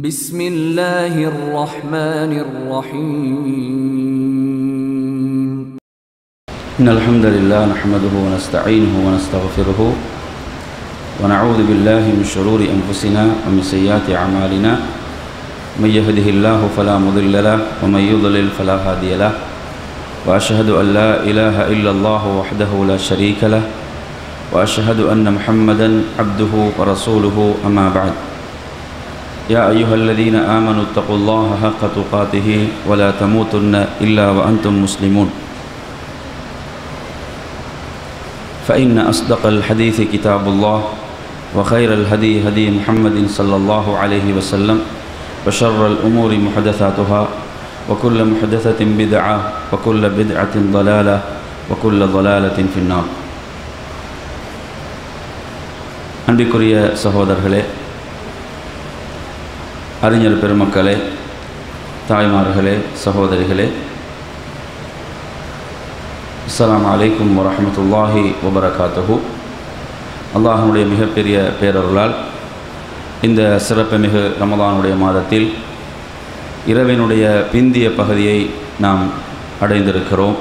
بسم الله الرحمن الرحيم. إن الحمد لله نحمده ونستعينه ونستغفره ونعوذ بالله من شرور أنفسنا ومن سيئات أعمالنا. من يهده الله فلا مضل له ومن يضلل فلا هادي له. وأشهد أن لا إله إلا الله وحده لا شريك له. وأشهد أن محمدا عبده ورسوله أما بعد. يا أيها الذين آمنوا اتقوا الله حق تقاته ولا تموتن إلا وأنتم مسلمون. فإن أصدق الحديث كتاب الله وخير الهدي هدي محمد صلى الله عليه وسلم وشر الأمور محدثاتها وكل محدثة بدعة وكل بدعة ضلالة وكل ضلالة في النار. أنبي كوريا سهودر هلئ அறிஞர் பெருமக்களே தாய்மார்களே சகோதரிகளே அஸ்லாம் அலைக்கும் வரமத்துல்லாஹி வபரகாத்துஹு. அல்லாஹனுடைய மிகப்பெரிய பேரருளால் இந்த சிறப்புமிகு ரமதானுடைய மாதத்தில் இரவினுடைய பிந்திய பகுதியை நாம் அடைந்திருக்கிறோம்.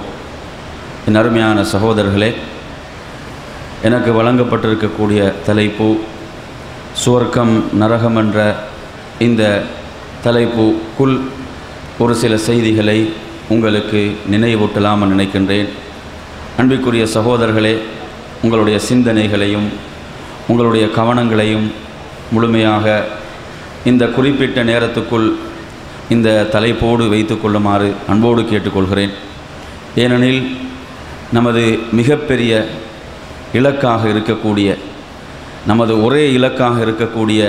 என் அருமையான சகோதரர்களே எனக்கு வழங்கப்பட்டிருக்கக்கூடிய தலைப்பு சுவர்க்கம் நரகம் என்ற இந்த தலைப்புக்குள் ஒரு சில செய்திகளை உங்களுக்கு நினைவூட்டலாமல் நினைக்கின்றேன். அன்பிற்குரிய சகோதரர்களே உங்களுடைய சிந்தனைகளையும் உங்களுடைய கவனங்களையும் முழுமையாக இந்த குறிப்பிட்ட நேரத்துக்குள் இந்த தலைப்போடு வைத்து கொள்ளுமாறு அன்போடு கேட்டுக்கொள்கிறேன். ஏனெனில் நமது மிகப்பெரிய இலக்காக இருக்கக்கூடிய நமது ஒரே இலக்காக இருக்கக்கூடிய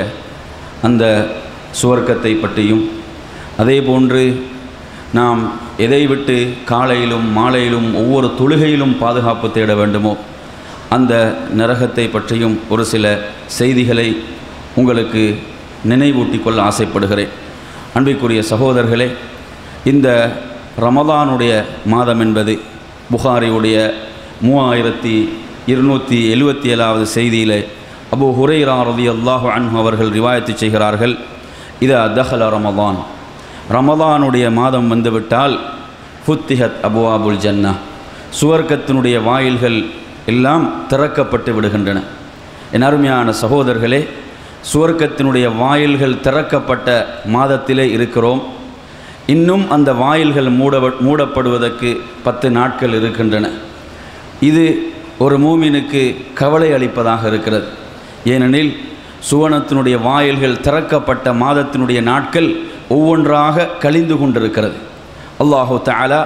அந்த சுவர்க்கத்தை பற்றியும் அதே போன்று நாம் எதை விட்டு காலையிலும் மாலையிலும் ஒவ்வொரு தொழுகையிலும் பாதுகாப்பு தேட வேண்டுமோ அந்த நரகத்தை பற்றியும் ஒரு சில செய்திகளை உங்களுக்கு நினைவூட்டி கொள்ள ஆசைப்படுகிறேன். அன்பிற்குரிய சகோதரர்களே இந்த ரமதானுடைய மாதம் என்பது புகாரியுடைய மூவாயிரத்தி இருநூற்றி எழுபத்தி ஏழாவது செய்தியில் அபு ஹுரைரா ரதி அல்லாஹ் அன்ஹு அவர்கள் ரிவாயத்து செய்கிறார்கள். இது தஹல ரமதான் ரமதானுடைய மாதம் வந்துவிட்டால் ஃபுத்திஹத் அபுவாபுல் ஜன்னா சுவர்க்கத்தினுடைய வாயில்கள் எல்லாம் திறக்கப்பட்டு விடுகின்றன. என் அருமையான சகோதரர்களே சுவர்க்கத்தினுடைய வாயில்கள் திறக்கப்பட்ட மாதத்திலே இருக்கிறோம். இன்னும் அந்த வாயில்கள் மூட மூடப்படுவதற்கு பத்து நாட்கள் இருக்கின்றன. இது ஒரு மூமினுக்கு கவலை அளிப்பதாக இருக்கிறது. ஏனெனில் சுவனத்தினுடைய வாயில்கள் திறக்கப்பட்ட மாதத்தினுடைய நாட்கள் ஒவ்வொன்றாக கழிந்து கொண்டிருக்கிறது. அல்லாஹு தாலா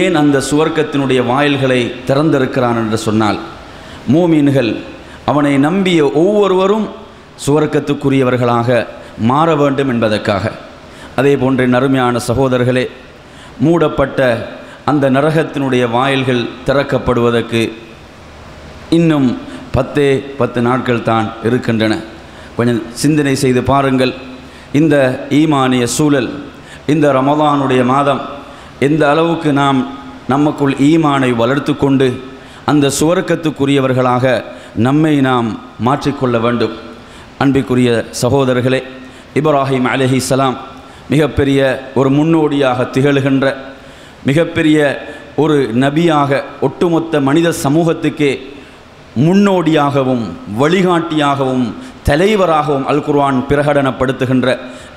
ஏன் அந்த சுவர்க்கத்தினுடைய வாயில்களை திறந்திருக்கிறான் என்று சொன்னால் மூமீன்கள் அவனை நம்பிய ஒவ்வொருவரும் சுவர்க்கத்துக்குரியவர்களாக மாற வேண்டும் என்பதற்காக. அதே போன்ற நறுமையான சகோதரர்களே மூடப்பட்ட அந்த நரகத்தினுடைய வாயில்கள் திறக்கப்படுவதற்கு இன்னும் பத்தே பத்து நாட்கள் தான் இருக்கின்றன. கொஞ்சம் சிந்தனை செய்து பாருங்கள். இந்த ஈமானிய சூழல் இந்த ரமதானுடைய மாதம் எந்த அளவுக்கு நாம் நமக்குள் ஈமானை வளர்த்து கொண்டு அந்த சுவர்க்கத்துக்குரியவர்களாக நம்மை நாம் மாற்றிக்கொள்ள வேண்டும். அன்பிற்குரிய சகோதரர்களே இப்ராஹிம் அலஹி சலாம் மிகப்பெரிய ஒரு முன்னோடியாக திகழ்கின்ற மிகப்பெரிய ஒரு நபியாக ஒட்டுமொத்த மனித சமூகத்துக்கே முன்னோடியாகவும் வழிகாட்டியாகவும் தலைவராகவும் அல் குர்ஆன் பிரகடனப்படுத்துகின்ற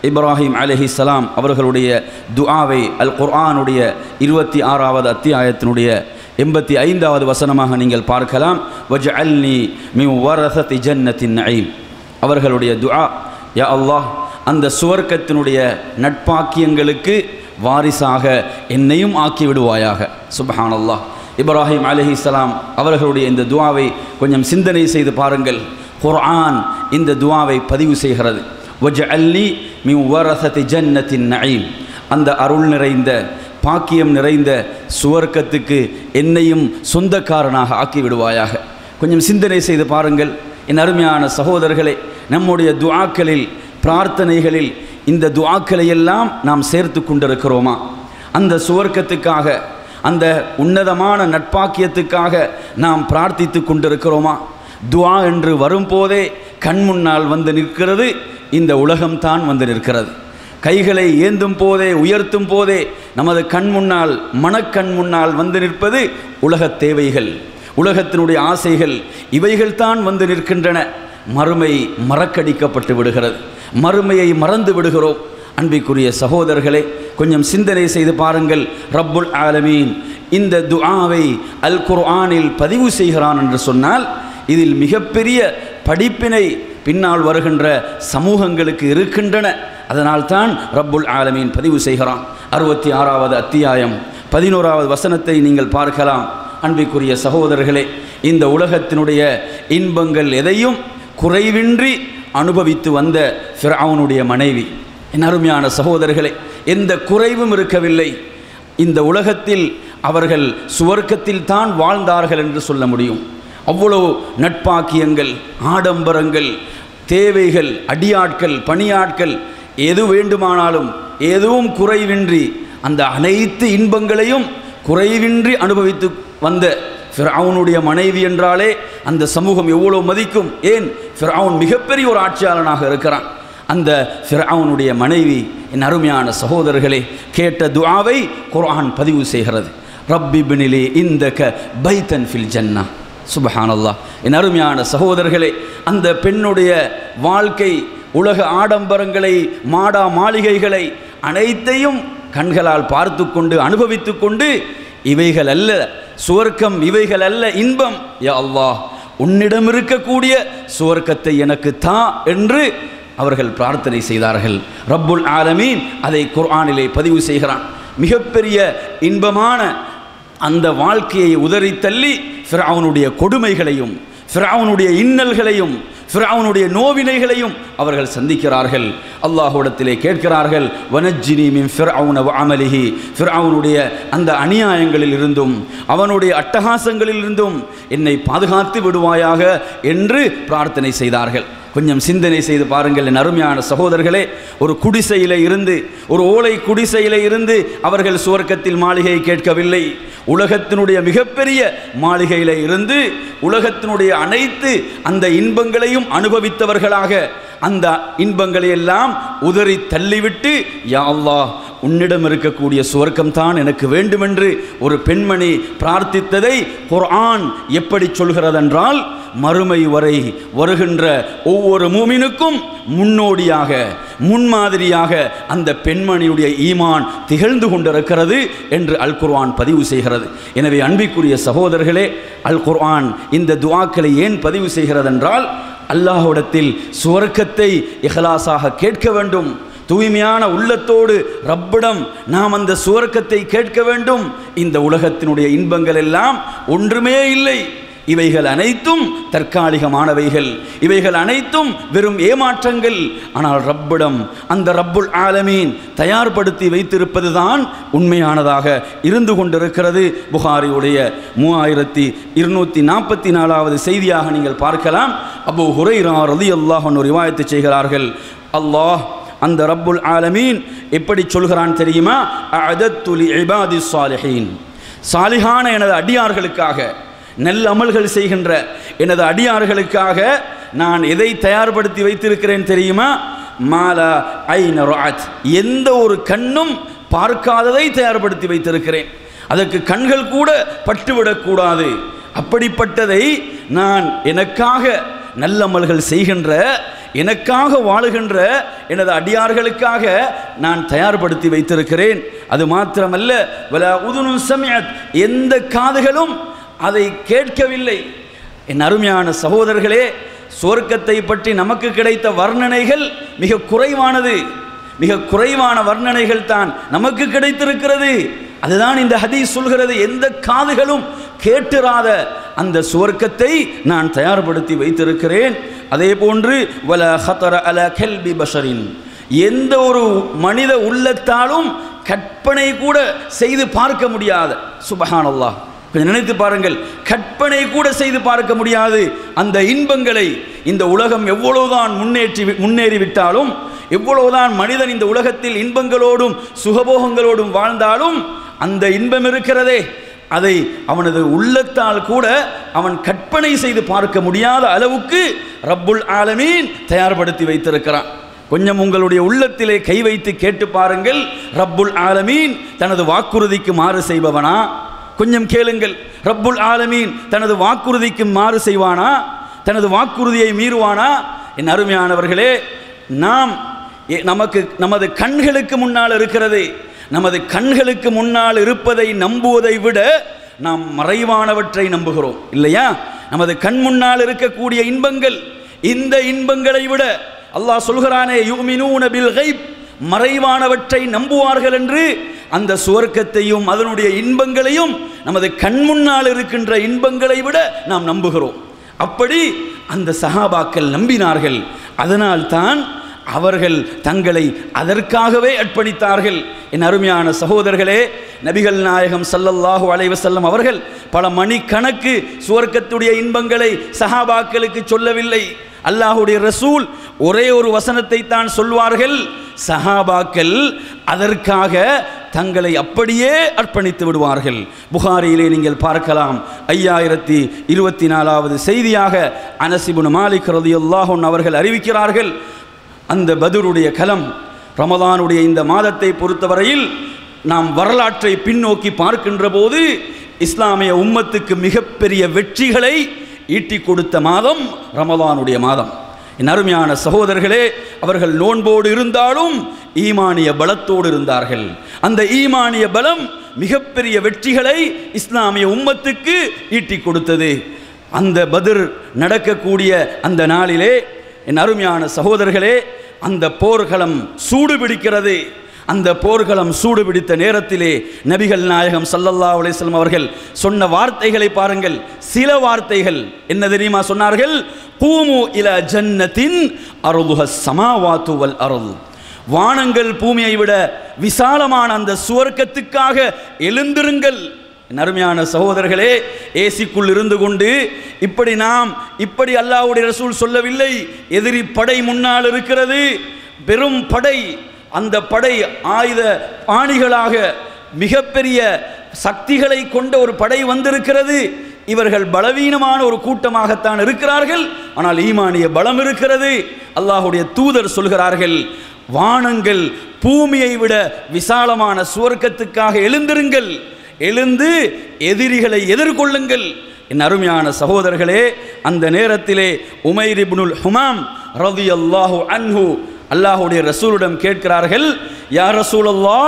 இப்ராஹிம் அலஹி சலாம் அவர்களுடைய துஆவை அல் குர்ஆனுடைய இருபத்தி ஆறாவது அத்தியாயத்தினுடைய எண்பத்தி ஐந்தாவது வசனமாக நீங்கள் பார்க்கலாம். வஜ் அல்னி மி வரசதி ஜன்னத்தின் நயீம். அவர்களுடைய துஆ யா அல்லாஹ் அந்த சுவர்க்கத்தினுடைய நட்பாக்கியங்களுக்கு வாரிசாக என்னையும் ஆக்கி விடுவாயாக சுபஹான் அல்லாஹ் இப்ராஹிம் அலஹி இஸ்லாம் அவர்களுடைய இந்த துவாவை கொஞ்சம் சிந்தனை செய்து பாருங்கள். குர்ஆன் இந்த துவாவை பதிவு செய்கிறது. வஜ் அல்லி மி வரசதி ஜன்னத்தின் நயீம். அந்த அருள் நிறைந்த பாக்கியம் நிறைந்த சுவர்க்கத்துக்கு என்னையும் சொந்தக்காரனாக ஆக்கி விடுவாயாக. கொஞ்சம் சிந்தனை செய்து பாருங்கள். என் அருமையான சகோதரர்களே நம்முடைய துவாக்களில் பிரார்த்தனைகளில் இந்த துவாக்களை எல்லாம் நாம் சேர்த்து கொண்டிருக்கிறோமா? அந்த சுவர்க்கத்துக்காக அந்த உன்னதமான நட்பாக்கியத்துக்காக நாம் பிரார்த்தித்து கொண்டிருக்கிறோமா? துவா என்று வரும்போதே கண் முன்னால் வந்து நிற்கிறது இந்த உலகம்தான் வந்து நிற்கிறது. கைகளை ஏந்தும் போதே உயர்த்தும் போதே நமது கண் முன்னால் மனக்கண் முன்னால் வந்து நிற்பது உலகத் தேவைகள். உலகத்தினுடைய ஆசைகள் இவைகள்தான் வந்து நிற்கின்றன. மறுமை மறக்கடிக்கப்பட்டு விடுகிறது. மறுமையை மறந்து விடுகிறோம். அன்பிற்குரிய சகோதரர்களே கொஞ்சம் சிந்தனை செய்து பாருங்கள். ரப்புல் ஆலமீன். இந்த துஆவை அல் குர்ஆனில் பதிவு செய்கிறான் என்று சொன்னால் இதில் மிகப்பெரிய படிப்பினை பின்னால் வருகின்ற சமூகங்களுக்கு இருக்கின்றன. அதனால்தான் ரப்புல் ஆலமீன் பதிவு செய்கிறான். அறுபத்தி ஆறாவது அத்தியாயம். பதினோராவது வசனத்தை நீங்கள் பார்க்கலாம். அன்பிற்குரிய சகோதரர்களே இந்த உலகத்தினுடைய இன்பங்கள் எதையும் குறைவின்றி அனுபவித்து வந்த ஃபிரவுனுடைய மனைவி. என் அருமையான சகோதரர்களே எந்த குறைவும் இருக்கவில்லை. இந்த உலகத்தில் அவர்கள் சுவர்க்கத்தில் தான் வாழ்ந்தார்கள் என்று சொல்ல முடியும். அவ்வளவு நட்பாக்கியங்கள் ஆடம்பரங்கள் தேவைகள் அடியாட்கள் பணியாட்கள் எது வேண்டுமானாலும் எதுவும் குறைவின்றி அந்த அனைத்து இன்பங்களையும் குறைவின்றி அனுபவித்து வந்த ஃபிரவுனுடைய மனைவி என்றாலே அந்த சமூகம் எவ்வளோ மதிக்கும்? ஏன்? ஃபிரவுன் மிகப்பெரிய ஒரு ஆட்சியாளனாக இருக்கிறான். அந்த ஃபிரவுனுடைய மனைவி என் அருமையான சகோதரர்களே கேட்ட துஆவை குர்ஆன் பதிவு செய்கிறது. ரப்பி பினிலே இந்த க பைத்தன் ஃபில் ஜன்னா. சுபஹானல்லா என் அருமையான சகோதரர்களே அந்த பெண்ணுடைய வாழ்க்கை உலக ஆடம்பரங்களை மாடா மாளிகைகளை அனைத்தையும் கண்களால் பார்த்து கொண்டு அனுபவித்து கொண்டு இவைகள் அல்ல சுவர்க்கம் இவைகள் அல்ல இன்பம். யா அல்லாஹ் உன்னிடம் இருக்கக்கூடிய சுவர்க்கத்தை எனக்கு தா என்று அவர்கள் பிரார்த்தனை செய்தார்கள். ரப்புல் ஆலமீன் அதை குர்ஆனிலே பதிவு செய்கிறான். மிகப்பெரிய இன்பமான அந்த வாழ்க்கையை உதறி தள்ளி ஃபிரவுனுடைய கொடுமைகளையும் ஃபிரவுனுடைய இன்னல்களையும் ஃபிரவுனுடைய நோவினைகளையும் அவர்கள் சந்திக்கிறார்கள். அல்லாஹுடத்திலே கேட்கிறார்கள் வனஜ்ஜினி மின் ஃபிரவுன அமலிஹி. ஃபிரவுனுடைய அந்த அநியாயங்களில் இருந்தும் அவனுடைய அட்டகாசங்களில் இருந்தும் என்னை பாதுகாத்து விடுவாயாக என்று பிரார்த்தனை செய்தார்கள். கொஞ்சம் சிந்தனை செய்து பாருங்கள் என் அருமையான சகோதரர்களே. ஒரு குடிசையில் இருந்து ஒரு ஓலை குடிசையில் இருந்து அவர்கள் சுவர்க்கத்தில் மாளிகையை கேட்கவில்லை. உலகத்தினுடைய மிகப்பெரிய மாளிகையில் இருந்து உலகத்தினுடைய அனைத்து அந்த இன்பங்களையும் அனுபவித்தவர்களாக அந்த இன்பங்களை எல்லாம் உதறி தள்ளிவிட்டு யா அல்லாஹ் உன்னிடம் இருக்கக்கூடிய சுவர்க்கம் தான் எனக்கு வேண்டுமென்று ஒரு பெண்மணி பிரார்த்தித்ததை குர்ஆன் எப்படி சொல்கிறதென்றால் மறுமை வரை வருகின்ற ஒவ்வொரு மூமினுக்கும் முன்னோடியாக முன்மாதிரியாக அந்த பெண்மணியுடைய ஈமான் திகழ்ந்து கொண்டிருக்கிறது என்று அல் குர்ஆன் பதிவு செய்கிறது. எனவே அன்பிற்குரிய சகோதரர்களே அல் குர்ஆன் இந்த துவாக்களை ஏன் பதிவு செய்கிறதென்றால் அல்லாஹுடத்தில் சுவர்க்கத்தை இஹலாசாக கேட்க வேண்டும். தூய்மையான உள்ளத்தோடு ரப்பிடம் நாம் அந்த சுவர்க்கத்தை கேட்க வேண்டும். இந்த உலகத்தினுடைய இன்பங்கள் எல்லாம் ஒன்றுமே இல்லை. இவைகள் அனைத்தும் தற்காலிகமானவைகள். இவைகள் அனைத்தும் வெறும் ஏமாற்றங்கள். ஆனால் ரப்பிடம் அந்த ரப்புல் ஆலமீன் தயார்படுத்தி வைத்திருப்பது தான் உண்மையானதாக இருந்து கொண்டிருக்கிறது. புகாரியுடைய மூவாயிரத்தி இருநூற்றி நாற்பத்தி நாலாவது செய்தியாக நீங்கள் பார்க்கலாம். அபு ஹுரைரா ரதி அல்லாஹ் ஒரு ரிவாயத்து செய்கிறார்கள். அல்லாஹ் அந்த ரப்புல் ஆலமீன் எப்படி சொல்கிறான் தெரியுமா? அதத்துலி இபாதி சாலிஹீன். சாலிஹான எனது அடியார்களுக்காக நெல் அமல்கள் செய்கின்ற எனது அடியார்களுக்காக நான் எதை தயார்படுத்தி வைத்திருக்கிறேன் தெரியுமா? மாலா ஐ ராத் எந்த ஒரு கண்ணும் பார்க்காததை தயார்படுத்தி வைத்திருக்கிறேன். அதற்கு கண்கள் கூட பட்டுவிடக்கூடாது அப்படிப்பட்டதை நான் எனக்காக நல்லமல்கள் செய்கின்ற எனக்காக வாழுகின்ற எனது அடியார்களுக்காக நான் தயார்படுத்தி வைத்திருக்கிறேன். அது மாத்திரமல்ல வல உதுனும் சமயத் எந்த காதுகளும் அதை கேட்கவில்லை. என் அருமையான சகோதரர்களே சுவர்க்கத்தை பற்றி நமக்கு கிடைத்த வர்ணனைகள் மிக குறைவானது. மிக குறைவான வர்ணனைகள் தான் நமக்கு கிடைத்திருக்கிறது. அதுதான் இந்த ஹதீஸ் சொல்கிறது. எந்த காதுகளும் கேட்டிராத அந்த சுவர்க்கத்தை நான் தயார்படுத்தி வைத்திருக்கிறேன். அதே போன்று வல ஹத்தர அல கெல்பி பஷரின். எந்த ஒரு மனித உள்ளத்தாலும் கற்பனை கூட செய்து பார்க்க முடியாத. சுபஹானல்லாஹ். கொஞ்சம் நினைத்து பாருங்கள். கற்பனை கூட செய்து பார்க்க முடியாது. அந்த இன்பங்களை இந்த உலகம் எவ்வளவுதான் முன்னேற்றி முன்னேறிவிட்டாலும் எவ்வளவுதான் மனிதன் இந்த உலகத்தில் இன்பங்களோடும் சுகபோகங்களோடும் வாழ்ந்தாலும் அந்த இன்பம் இருக்கிறதே. அதை அவனது உள்ளத்தால் கூட அவன் கற்பனை செய்து பார்க்க முடியாத அளவுக்கு ரப்புல் ஆலமீன் தயார்படுத்தி வைத்திருக்கிறான். கொஞ்சம் உங்களுடைய உள்ளத்திலே கை வைத்து கேட்டு பாருங்கள். ரப்புல் ஆலமீன் தனது வாக்குறுதிக்கு மாறு செய்பவனா? கொஞ்சம் கேளுங்கள். ரப்புல் ஆலமீன் தனது வாக்குறுதிக்கு மாறு செய்வானா? தனது வாக்குறுதியை மீறுவானா? என் அருமையானவர்களே நாம் நமக்கு நமது கண்களுக்கு முன்னால் இருக்கிறது நமது கண்களுக்கு முன்னால் இருப்பதை நம்புவதை விட நாம் மறைவானவற்றை நம்புகிறோம். இல்லையா? நமது கண் முன்னால் இருக்கக்கூடிய இன்பங்கள் இந்த இன்பங்களை விட அல்லாஹ் சொல்கிறானே யூமினூ நபில் மறைவானவற்றை நம்புவார்கள் என்று அந்த சுவர்க்கத்தையும் அதனுடைய இன்பங்களையும் நமது கண் முன்னால் இருக்கின்ற இன்பங்களை விட நாம் நம்புகிறோம். அப்படி அந்த சஹாபாக்கள் நம்பினார்கள். அதனால்தான் அவர்கள் தங்களை அதற்காகவே அர்ப்பணித்தார்கள். என் அருமையான சகோதரர்களே நபிகள் நாயகம் சல்லல்லாஹு அலைஹி வஸல்லம் அவர்கள் பல மணிக்கணக்கு சுவர்க்கத்துடைய இன்பங்களை சஹாபாக்களுக்கு சொல்லவில்லை. அல்லாஹுடைய ரசூல் ஒரே ஒரு வசனத்தை தான் சொல்வார்கள். சஹாபாக்கள் அதற்காக தங்களை அப்படியே அர்ப்பணித்து விடுவார்கள். புகாரியிலே நீங்கள் பார்க்கலாம். ஐயாயிரத்தி இருபத்தி நாலாவது செய்தியாக அனசிபுன் மாலிக் ரதியுல்லாஹன் அவர்கள் அறிவிக்கிறார்கள். அந்த பதுருடைய கலம் ரமதானுடைய இந்த மாதத்தை பொறுத்தவரையில் நாம் வரலாற்றை பின்னோக்கி பார்க்கின்ற போது இஸ்லாமிய உம்மத்துக்கு மிகப்பெரிய வெற்றிகளை ஈட்டிக் கொடுத்த மாதம் ரமதானுடைய மாதம். என் அருமையான சகோதரர்களே அவர்கள் நோன்போடு இருந்தாலும் ஈமானிய பலத்தோடு இருந்தார்கள். அந்த ஈமானிய பலம் மிகப்பெரிய வெற்றிகளை இஸ்லாமிய உம்மத்துக்கு ஈட்டிக் கொடுத்தது. அந்த பதிர் நடக்கக்கூடிய அந்த நாளிலே என் அருமையான சகோதரர்களே அந்த போர்க்களம் சூடு பிடிக்கிறது அந்த போர்க்களம் சூடு பிடித்த நேரத்திலே நபிகள் நாயகம் சல்லல்லா அலிஸ்லம் அவர்கள் சொன்ன வார்த்தைகளை பாருங்கள். சில வார்த்தைகள் என்ன தெரியுமா சொன்னார்கள்? பூமு இல ஜன்னத்தின் அருதுஹ சமாவாத்துவல் அருள் வானங்கள் பூமியை விட விசாலமான அந்த சுவர்க்கத்துக்காக எழுந்திருங்கள். அருமையான சகோதரர்களே ஏசிக்குள் இருந்து கொண்டு இப்படி நாம் இப்படி அல்லாஹ்வுடைய ரசூல் சொல்லவில்லை. எதிரி படை முன்னால் இருக்கிறது. பெரும் படை அந்த படை ஆயுத பாணிகளாக மிகப்பெரிய சக்திகளை கொண்ட ஒரு படை வந்திருக்கிறது. இவர்கள் பலவீனமான ஒரு கூட்டமாகத்தான் இருக்கிறார்கள். ஆனால் ஈமானிய பலம் இருக்கிறது. அல்லாஹுடைய தூதர் சொல்கிறார்கள் வானங்கள் பூமியை விட விசாலமான சுவர்க்கத்துக்காக எழுந்திருங்கள். எழுந்து எதிரிகளை எதிர்கொள்ளுங்கள். என் அருமையான சகோதரர்களே அந்த நேரத்திலே உமைர் இப்னுல் ஹுமாம் ரலியல்லாஹு அன்ஹு அல்லாஹுடைய ரசூலிடம் கேட்கிறார்கள் யார் ரசூலல்லா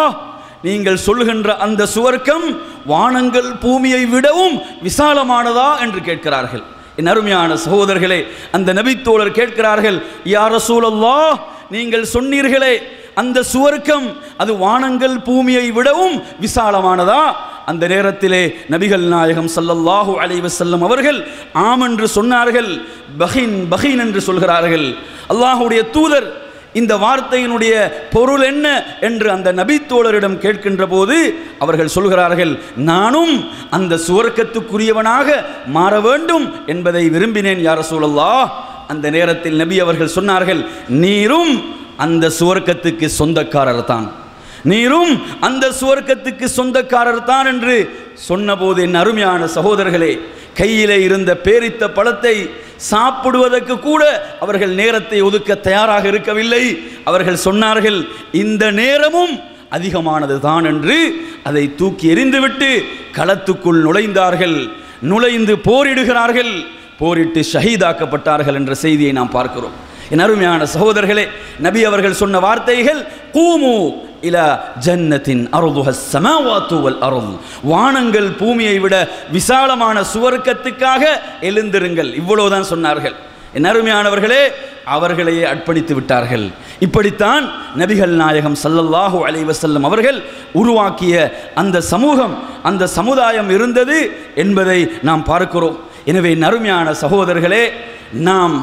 நீங்கள் சொல்கின்ற அந்த சுவர்க்கம் வானங்கள் பூமியை விடவும் விசாலமானதா? என்று கேட்கிறார்கள். என் அருமையான சகோதரர்களே அந்த நபித்தோழர் கேட்கிறார்கள் யார் ரசூலல்லா நீங்கள் சொன்னீர்களே அந்த சுவர்க்கம் அது வானங்கள் பூமியை விடவும் விசாலமானதா? அந்த நேரத்திலே நபிகள் நாயகம் சல்லல்லாஹு அலைவசல்லம் அவர்கள் ஆம் என்று சொன்னார்கள். பஹின் பஹின் என்று சொல்கிறார்கள். அல்லாஹுடைய தூதர் இந்த வார்த்தையினுடைய பொருள் என்ன என்று அந்த நபித்தோழரிடம் கேட்கின்ற போது அவர்கள் சொல்கிறார்கள் நானும் அந்த சுவர்க்கத்துக்குரியவனாக மாற வேண்டும் என்பதை விரும்பினேன் யார் சூழல்லா அந்த நேரத்தில் நபி அவர்கள் சொன்னார்கள் நீரும் அந்த சுவர்க்கத்துக்கு சொந்தக்காரர் தான் நீரும் அந்த சுவர்க்கத்துக்கு சொந்தக்காரர் தான் என்று சொன்னபோது என் அருமையான சகோதரர்களே கையிலே இருந்த பேரித்த பழத்தை சாப்பிடுவதற்கு கூட அவர்கள் நேரத்தை ஒதுக்க தயாராக இருக்கவில்லை. அவர்கள் சொன்னார்கள் இந்த நேரமும் அதிகமானது தான் என்று அதை தூக்கி எறிந்துவிட்டு களத்துக்குள் நுழைந்தார்கள். நுழைந்து போரிடுகிறார்கள். போரிட்டு ஷஹீதாக்கப்பட்டார்கள் என்ற செய்தியை நாம் பார்க்கிறோம். என் அருமையான சகோதரர்களே நபி அவர்கள் சொன்ன வார்த்தைகள் கூமு இல ஜன்னத்தின் அருதுஹ சமாவாத்து வல் அருள் வானங்கள் பூமியை விட விசாலமான சுவர்க்கத்துக்காக எழுந்திருங்கள். இவ்வளவுதான் சொன்னார்கள். என் அருமையானவர்களே அவர்களையே அர்ப்பணித்து விட்டார்கள். இப்படித்தான் நபிகள் நாயகம் சல்லல்லாஹூ அலைவசல்லம் அவர்கள் உருவாக்கிய அந்த சமூகம் அந்த சமுதாயம் இருந்தது என்பதை நாம் பார்க்கிறோம். எனவே நறுமையான சகோதரர்களே நாம்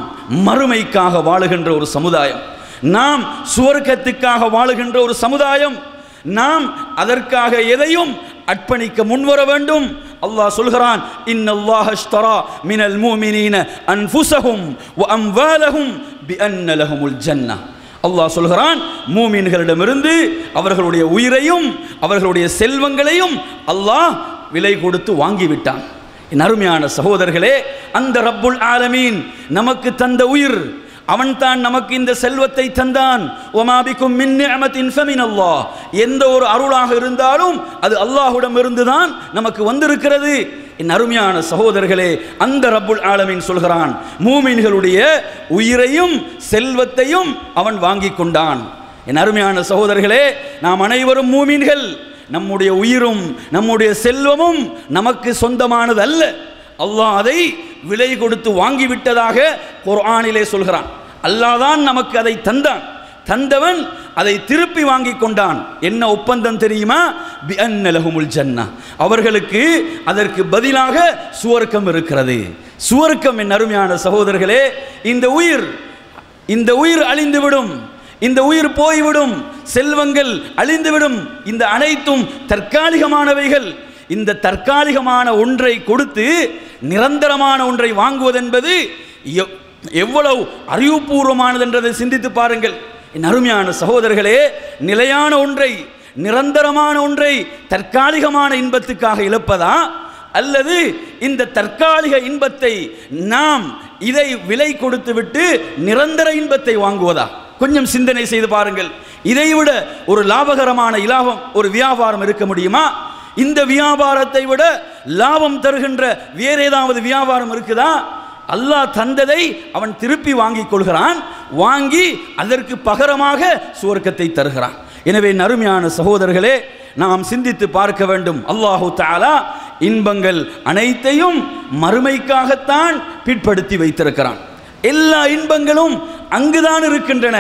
மறுமைக்காக வாழுகின்ற ஒரு சமுதாயம். நாம் சுவர்க்கத்துக்காக வாழுகின்ற ஒரு சமுதாயம். நாம் அதற்காக எதையும் அர்ப்பணிக்க முன்வர வேண்டும். அல்லாஹ் சொல்கிறான் இன்னல்லாஹ் அஷ்தரா மினல் மூமினீன அன்ஃபுஸஹும் வ அம்வாலஹும் பி லஹுமுல் ஜன்னா அல்லாஹ் சொல்கிறான் மூமின்களிடமிருந்து அவர்களுடைய உயிரையும் அவர்களுடைய செல்வங்களையும் அல்லாஹ் விலை கொடுத்து வாங்கிவிட்டான். என் அருமையான சகோதரர்களே அந்த ரப்புல் ஆலமீன் நமக்கு தந்த உயிர் அவன்தான் நமக்கு இந்த செல்வத்தை தந்தான். ஒமாபிக்கும் மின் அல்லாஹ் எந்த ஒரு அருளாக இருந்தாலும் அது அல்லாஹுடம் இருந்துதான் நமக்கு வந்திருக்கிறது. என் அருமையான சகோதரர்களே அந்த ரப்புல் ஆலமீன் சொல்கிறான் மூமின்களுடைய உயிரையும் செல்வத்தையும் அவன் வாங்கி கொண்டான். என் அருமையான சகோதரர்களே நாம் அனைவரும் மூமீன்கள். நம்முடைய உயிரும் நம்முடைய செல்வமும் நமக்கு சொந்தமானது அல்ல அல்லாஹ் அதை விலை கொடுத்து வாங்கிவிட்டதாக குர்ஆனிலே சொல்கிறான். அல்லாதான் நமக்கு அதை தந்தான். தந்தவன் அதை திருப்பி வாங்கி கொண்டான். என்ன ஒப்பந்தம் தெரியுமா? பிஅன்ன லஹுமுல் ஜன்னா. அவர்களுக்கு அதற்கு பதிலாக சுவர்க்கம் இருக்கிறது. சுவர்க்கம் என் அருமையான சகோதரர்களே இந்த உயிர் இந்த உயிர் அழிந்துவிடும். இந்த உயிர் போய்விடும். செல்வங்கள் அழிந்துவிடும். இந்த அனைத்தும் தற்காலிகமானவைகள். இந்த தற்காலிகமான ஒன்றை கொடுத்து நிரந்தரமான ஒன்றை வாங்குவதென்பது எவ்வளவு அறிவுபூர்வமானது என்றதை சிந்தித்து பாருங்கள். என் அருமையான சகோதரர்களே நிலையான ஒன்றை நிரந்தரமான ஒன்றை தற்காலிகமான இன்பத்துக்காக இழப்பதா? அல்லது இந்த தற்காலிக இன்பத்தை நாம் இதை விலை கொடுத்து விட்டு நிரந்தர இன்பத்தை வாங்குவதா? கொஞ்சம் சிந்தனை செய்து பாருங்கள். இதைவிட ஒரு லாபகரமான இலாபம் ஒரு வியாபாரம் இருக்க முடியுமா? இந்த வியாபாரத்தை விட லாபம் தருகின்ற வேற ஏதாவது வியாபாரம் இருக்குதா? அல்லாஹ் தந்ததை அவன் திருப்பி வாங்கிக் கொள்கிறான் வாங்கி அதற்கு பகரமாக சுவர்க்கத்தை தருகிறான். எனவே நறுமையான சகோதரர்களே நாம் சிந்தித்து பார்க்க வேண்டும். அல்லாஹு தாலா இன்பங்கள் அனைத்தையும் மறுமைக்காகத்தான் பிற்படுத்தி வைத்திருக்கிறான். எல்லா இன்பங்களும் அங்குதான் இருக்கின்றன.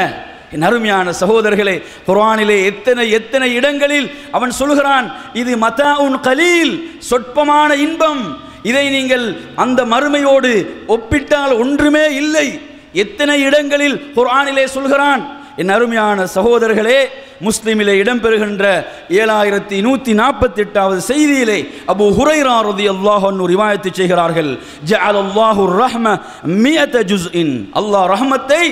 என் அருமையான சகோதரர்களே குர்ஆனிலே எத்தனை எத்தனை இடங்களில் அவன் சொல்கிறான் இது மதாஉன் கலீல் சொற்பமான இன்பம். இதை நீங்கள் அந்த மறுமையோடு ஒப்பிட்டால் ஒன்றுமே இல்லை. எத்தனை இடங்களில் குர்ஆனிலே சொல்கிறான்? என் அருமையான சகோதரர்களே முஸ்லிமிலே இடம்பெறுகின்ற ஏழாயிரத்தி நூற்றி நாற்பத்தி எட்டாவது செய்தியிலே அபு ஹுரைரா அல்லாஹ் அன்ஹு ரிவாயத்து செய்கிறார்கள் அல்லாஹு ரஹ்ம மியத ஜுஸ்இன். அல்லாஹ் ரஹ்மத்தை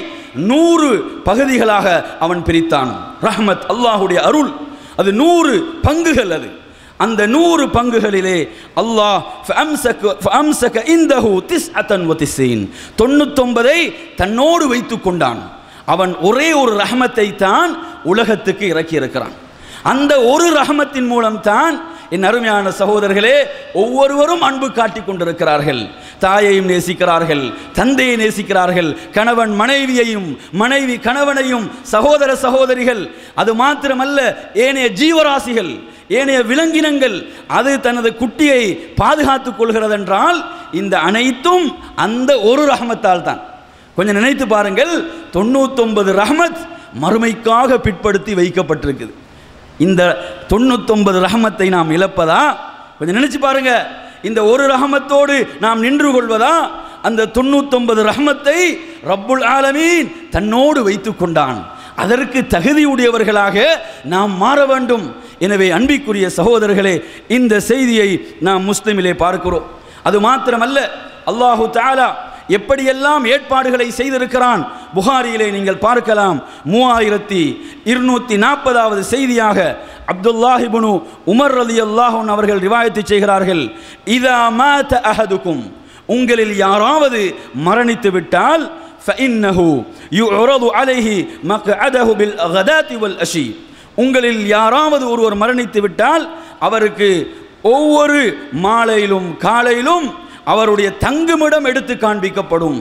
நூறு பகுதிகளாக அவன் பிரித்தான். ரஹ்மத் அல்லாஹுடைய அருள் அது நூறு பங்குகள் அது. அந்த நூறு பங்குகளிலே அல்லாஹ் ஃபஅம்சக- ஃபஅம்சக இந்தஹு திஸ்அத்தன் வதிஸ்ஸீன். தொண்ணூத்தொன்பதை தன்னோடு வைத்து கொண்டான் அவன் ஒரே ஒரு ரஹமத்தை தான் உலகத்துக்கு இறக்கியிருக்கிறான். அந்த ஒரு ரஹமத்தின் மூலம் தான் என் அருமையான சகோதரர்களே ஒவ்வொருவரும் அன்பு காட்டிக் கொண்டிருக்கிறார்கள். தாயையும் நேசிக்கிறார்கள் தந்தையை நேசிக்கிறார்கள் கணவன் மனைவியையும் மனைவி கணவனையும் சகோதர சகோதரிகள். அது மாத்திரமல்ல ஏனைய ஜீவராசிகள் ஏனைய விலங்கினங்கள் அது தனது குட்டியை பாதுகாத்து கொள்கிறதென்றால் இந்த அனைத்தும் அந்த ஒரு ரஹமத்தால் தான். கொஞ்சம் நினைத்து பாருங்கள் தொண்ணூத்தொன்பது ரஹமத் மறுமைக்காக பிற்படுத்தி வைக்கப்பட்டிருக்குது. இந்த தொண்ணூத்தொன்பது ரஹமத்தை நாம் இழப்பதா? கொஞ்சம் நினைச்சு பாருங்க இந்த ஒரு ரஹமத்தோடு நாம் நின்று கொள்வதா? அந்த தொண்ணூத்தொன்பது ரஹமத்தை ரப்புல் ஆலமீன் தன்னோடு வைத்து கொண்டான். அதற்கு தகுதியுடையவர்களாக நாம் மாற வேண்டும். எனவே அன்பிக்குரிய சகோதரர்களே இந்த செய்தியை நாம் முஸ்லிமிலே பார்க்கிறோம். அது மாத்திரமல்ல அல்லாஹு தாலா எப்படியெல்லாம் ஏற்பாடுகளை செய்திருக்கிறான் புகாரியிலே நீங்கள் பார்க்கலாம். மூவாயிரத்தி இருநூத்தி நாற்பதாவது செய்தியாக அப்துல்லாஹிபுனு உமர் அலி அல்லாஹூன் அவர்கள் ரிவாயத்து செய்கிறார்கள் இதா மாத அஹதுக்கும் உங்களில் யாராவது மரணித்து விட்டால் ஃபஇன்னஹு யுரது அலைஹி மக்அதஹு பில் கதாத்தி வல் அஷீப் உங்களில் யாராவது ஒருவர் மரணித்து விட்டால் அவருக்கு ஒவ்வொரு மாலையிலும் காலையிலும் அவருடைய தங்குமிடம் எடுத்து காண்பிக்கப்படும்.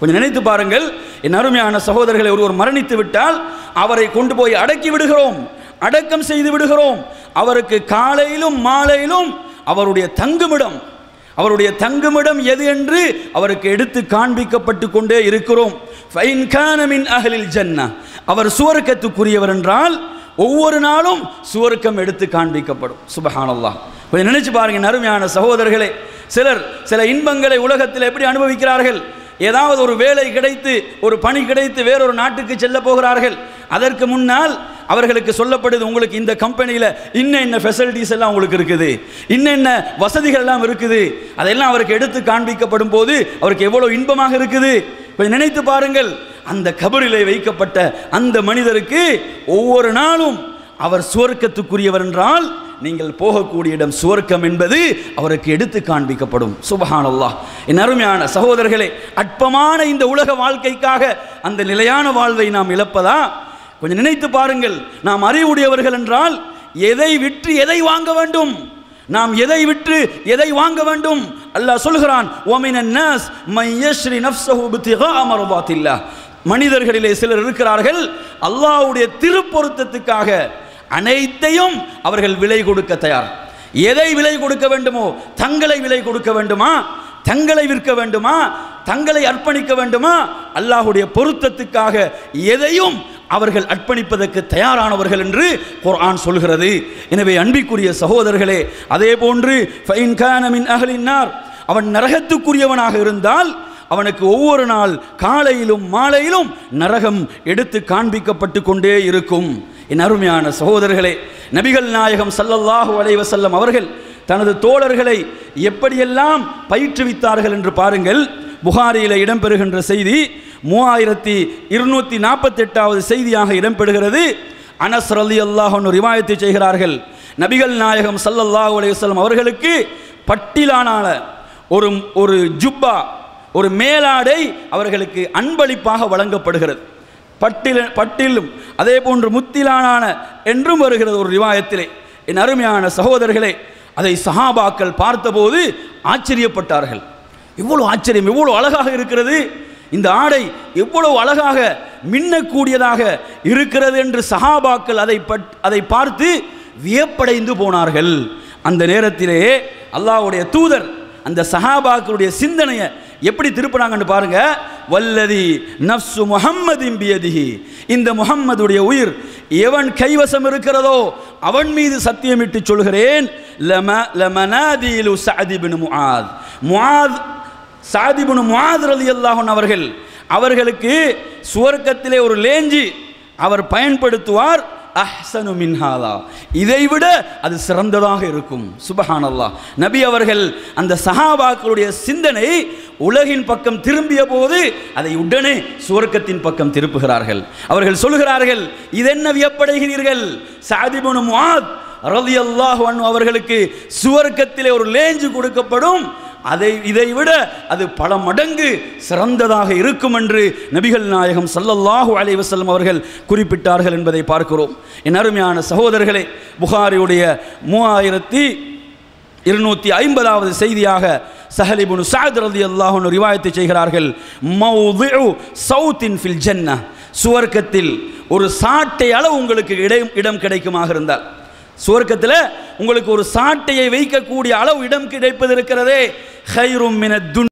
கொஞ்சம் நினைத்து பாருங்கள் என் அருமையான சகோதரர்களை ஒருவர் மரணித்து விட்டால் அவரை கொண்டு போய் அடக்கி விடுகிறோம் அடக்கம் செய்து விடுகிறோம். அவருக்கு காலையிலும் மாலையிலும் அவருடைய தங்குமிடம் அவருடைய தங்குமிடம் எது என்று அவருக்கு எடுத்து காண்பிக்கப்பட்டு கொண்டே இருக்கிறோம். ஃபைன் மின் ஜன்னா. அவர் சுவர்க்கத்துக்குரியவர் என்றால் ஒவ்வொரு நாளும் சுவர்க்கம் எடுத்து காண்பிக்கப்படும். சுபஹானல்லா கொஞ்சம் நினைச்சு பாருங்க நறுமையான சகோதரர்களே. சிலர் சில இன்பங்களை உலகத்தில் எப்படி அனுபவிக்கிறார்கள்? ஏதாவது ஒரு வேலை கிடைத்து ஒரு பணி கிடைத்து வேறொரு நாட்டுக்கு செல்ல போகிறார்கள். அதற்கு முன்னால் அவர்களுக்கு சொல்லப்படுது உங்களுக்கு இந்த கம்பெனியில் இன்ன என்ன ஃபெசிலிட்டிஸ் எல்லாம் உங்களுக்கு இருக்குது. இன்ன என்ன வசதிகள் எல்லாம் இருக்குது. அதெல்லாம் அவருக்கு எடுத்து காண்பிக்கப்படும் போது அவருக்கு எவ்வளோ இன்பமாக இருக்குது? கொஞ்சம் நினைத்து பாருங்கள். அந்த கபரிலே வைக்கப்பட்ட அந்த மனிதருக்கு ஒவ்வொரு நாளும் அவர் சுவர்க்கத்துக்குரியவர் என்றால் நீங்கள் போகக்கூடிய இடம் சுவர்க்கம் என்பது அவருக்கு எடுத்து காண்பிக்கப்படும். சுபஹானல்லா என் அருமையான சகோதரர்களே அற்பமான இந்த உலக வாழ்க்கைக்காக அந்த நிலையான வாழ்வை நாம் இழப்பதா? கொஞ்சம் நினைத்து பாருங்கள். நாம் அறிவுடையவர்கள் என்றால் எதை விற்று எதை வாங்க வேண்டும்? நாம் எதை விற்று எதை வாங்க வேண்டும்? அல்லாஹ் சொல்கிறான் ஓமின நஸ் மையஸ்ரீ யஷ்ரி நஃப்ஸஹு பித்திகா மரபாத்தில்லாஹ் மனிதர்களிலே சிலர் இருக்கிறார்கள். அல்லாவுடைய திருப்பொருத்தத்துக்காக அனைத்தையும் அவர்கள் விலை கொடுக்க தயார். எதை விலை கொடுக்க வேண்டுமோ தங்களை விலை கொடுக்க வேண்டுமா? தங்களை விற்க வேண்டுமா? தங்களை அர்ப்பணிக்க வேண்டுமா? அல்லாஹுடைய பொருத்தத்துக்காக எதையும் அவர்கள் அர்ப்பணிப்பதற்கு தயாரானவர்கள் என்று குர்ஆன் சொல்கிறது. எனவே அன்பிக்குரிய சகோதரர்களே அதே போன்று ஃபைன் மின் அவன் நரகத்துக்குரியவனாக இருந்தால் அவனுக்கு ஒவ்வொரு நாள் காலையிலும் மாலையிலும் நரகம் எடுத்து காண்பிக்கப்பட்டு கொண்டே இருக்கும். என் அருமையான சகோதரர்களே நபிகள் நாயகம் சல்லல்லாஹு அலைவசல்லம் அவர்கள் தனது தோழர்களை எப்படியெல்லாம் பயிற்றுவித்தார்கள் என்று பாருங்கள். புகாரியில் இடம்பெறுகின்ற செய்தி மூவாயிரத்தி இருநூற்றி நாற்பத்தெட்டாவது செய்தியாக இடம்பெறுகிறது. அனஸ் அலி அல்லாஹ் ரிவாயத்தை செய்கிறார்கள். நபிகள் நாயகம் சல்லல்லாஹு அலைஹி அவர்களுக்கு பட்டிலானால ஒரு ஒரு ஜுப்பா ஒரு மேலாடை அவர்களுக்கு அன்பளிப்பாக வழங்கப்படுகிறது. பட்டில பட்டிலும் அதே போன்று முத்திலானான என்றும் வருகிறது ஒரு ரிவாயத்திலே. என் அருமையான சகோதரர்களே அதை சஹாபாக்கள் பார்த்தபோது ஆச்சரியப்பட்டார்கள். இவ்வளோ ஆச்சரியம் இவ்வளோ அழகாக இருக்கிறது. இந்த ஆடை எவ்வளவு அழகாக மின்னக்கூடியதாக இருக்கிறது என்று சஹாபாக்கள் அதை பட் அதை பார்த்து வியப்படைந்து போனார்கள். அந்த நேரத்திலே அல்லாஹ்வுடைய தூதர் அந்த சஹாபாக்களுடைய சிந்தனையை எப்படி திருப்புறாங்கன்னு பாருங்க. வல்லதி நப்சு முஹம்மதின் பியதிஹி. இந்த முஹம்மதுடைய உயிர் எவன் கைவசம் இருக்கிறதோ அவன் மீது சத்தியமிட்டு சொல்கிறேன் லம லமனாதீலு சாதிபின் முஆத். முஆத் சாதிபுனு முஆத் ரலியல்லாஹு அல்லாஹன் அவர்கள் அவர்களுக்கு சுவர்க்கத்திலே ஒரு லேஞ்சி அவர் பயன்படுத்துவார். அஹ்சனு மின்ஹாதா. இதைவிட அது சிறந்ததாக இருக்கும். சுபஹானல்லாஹ். நபி அவர்கள் அந்த சஹாபாக்களுடைய சிந்தனை உலகின் பக்கம் திரும்பிய போது அதை உடனே சுவர்க்கத்தின் பக்கம் திருப்புகிறார்கள். அவர்கள் சொல்கிறார்கள் இதென்ன வியப்படைகிறீர்கள்? சாதிபுனு முஆத் ரலியல்லாஹு அன்ஹு அவர்களுக்கு சுவர்க்கத்திலே ஒரு லேஞ்சு கொடுக்கப்படும். அதை இதை விட அது பல மடங்கு சிறந்ததாக இருக்கும் என்று நபிகள் நாயகம் சல்லல்லாஹு அலைஹி வஸல்லம் அவர்கள் குறிப்பிட்டார்கள் என்பதை பார்க்கிறோம். என் அருமையான சகோதரர்களே புகாரியுடைய மூவாயிரத்தி இருநூற்றி ஐம்பதாவது செய்தியாக சஹலிபுனு சாத் ரதி அல்லாஹுன்னு ரிவாயத்தை செய்கிறார்கள். மௌது சவுத்தின் ஃபில் ஜன்ன சுவர்க்கத்தில் ஒரு சாட்டை அளவு உங்களுக்கு இடம் இடம் கிடைக்குமாக இருந்தால். சுவர்க்கத்தில் உங்களுக்கு ஒரு சாட்டையை வைக்கக்கூடிய அளவு இடம் கிடைப்பது இருக்கிறதே ஹைரும் மினத் துன்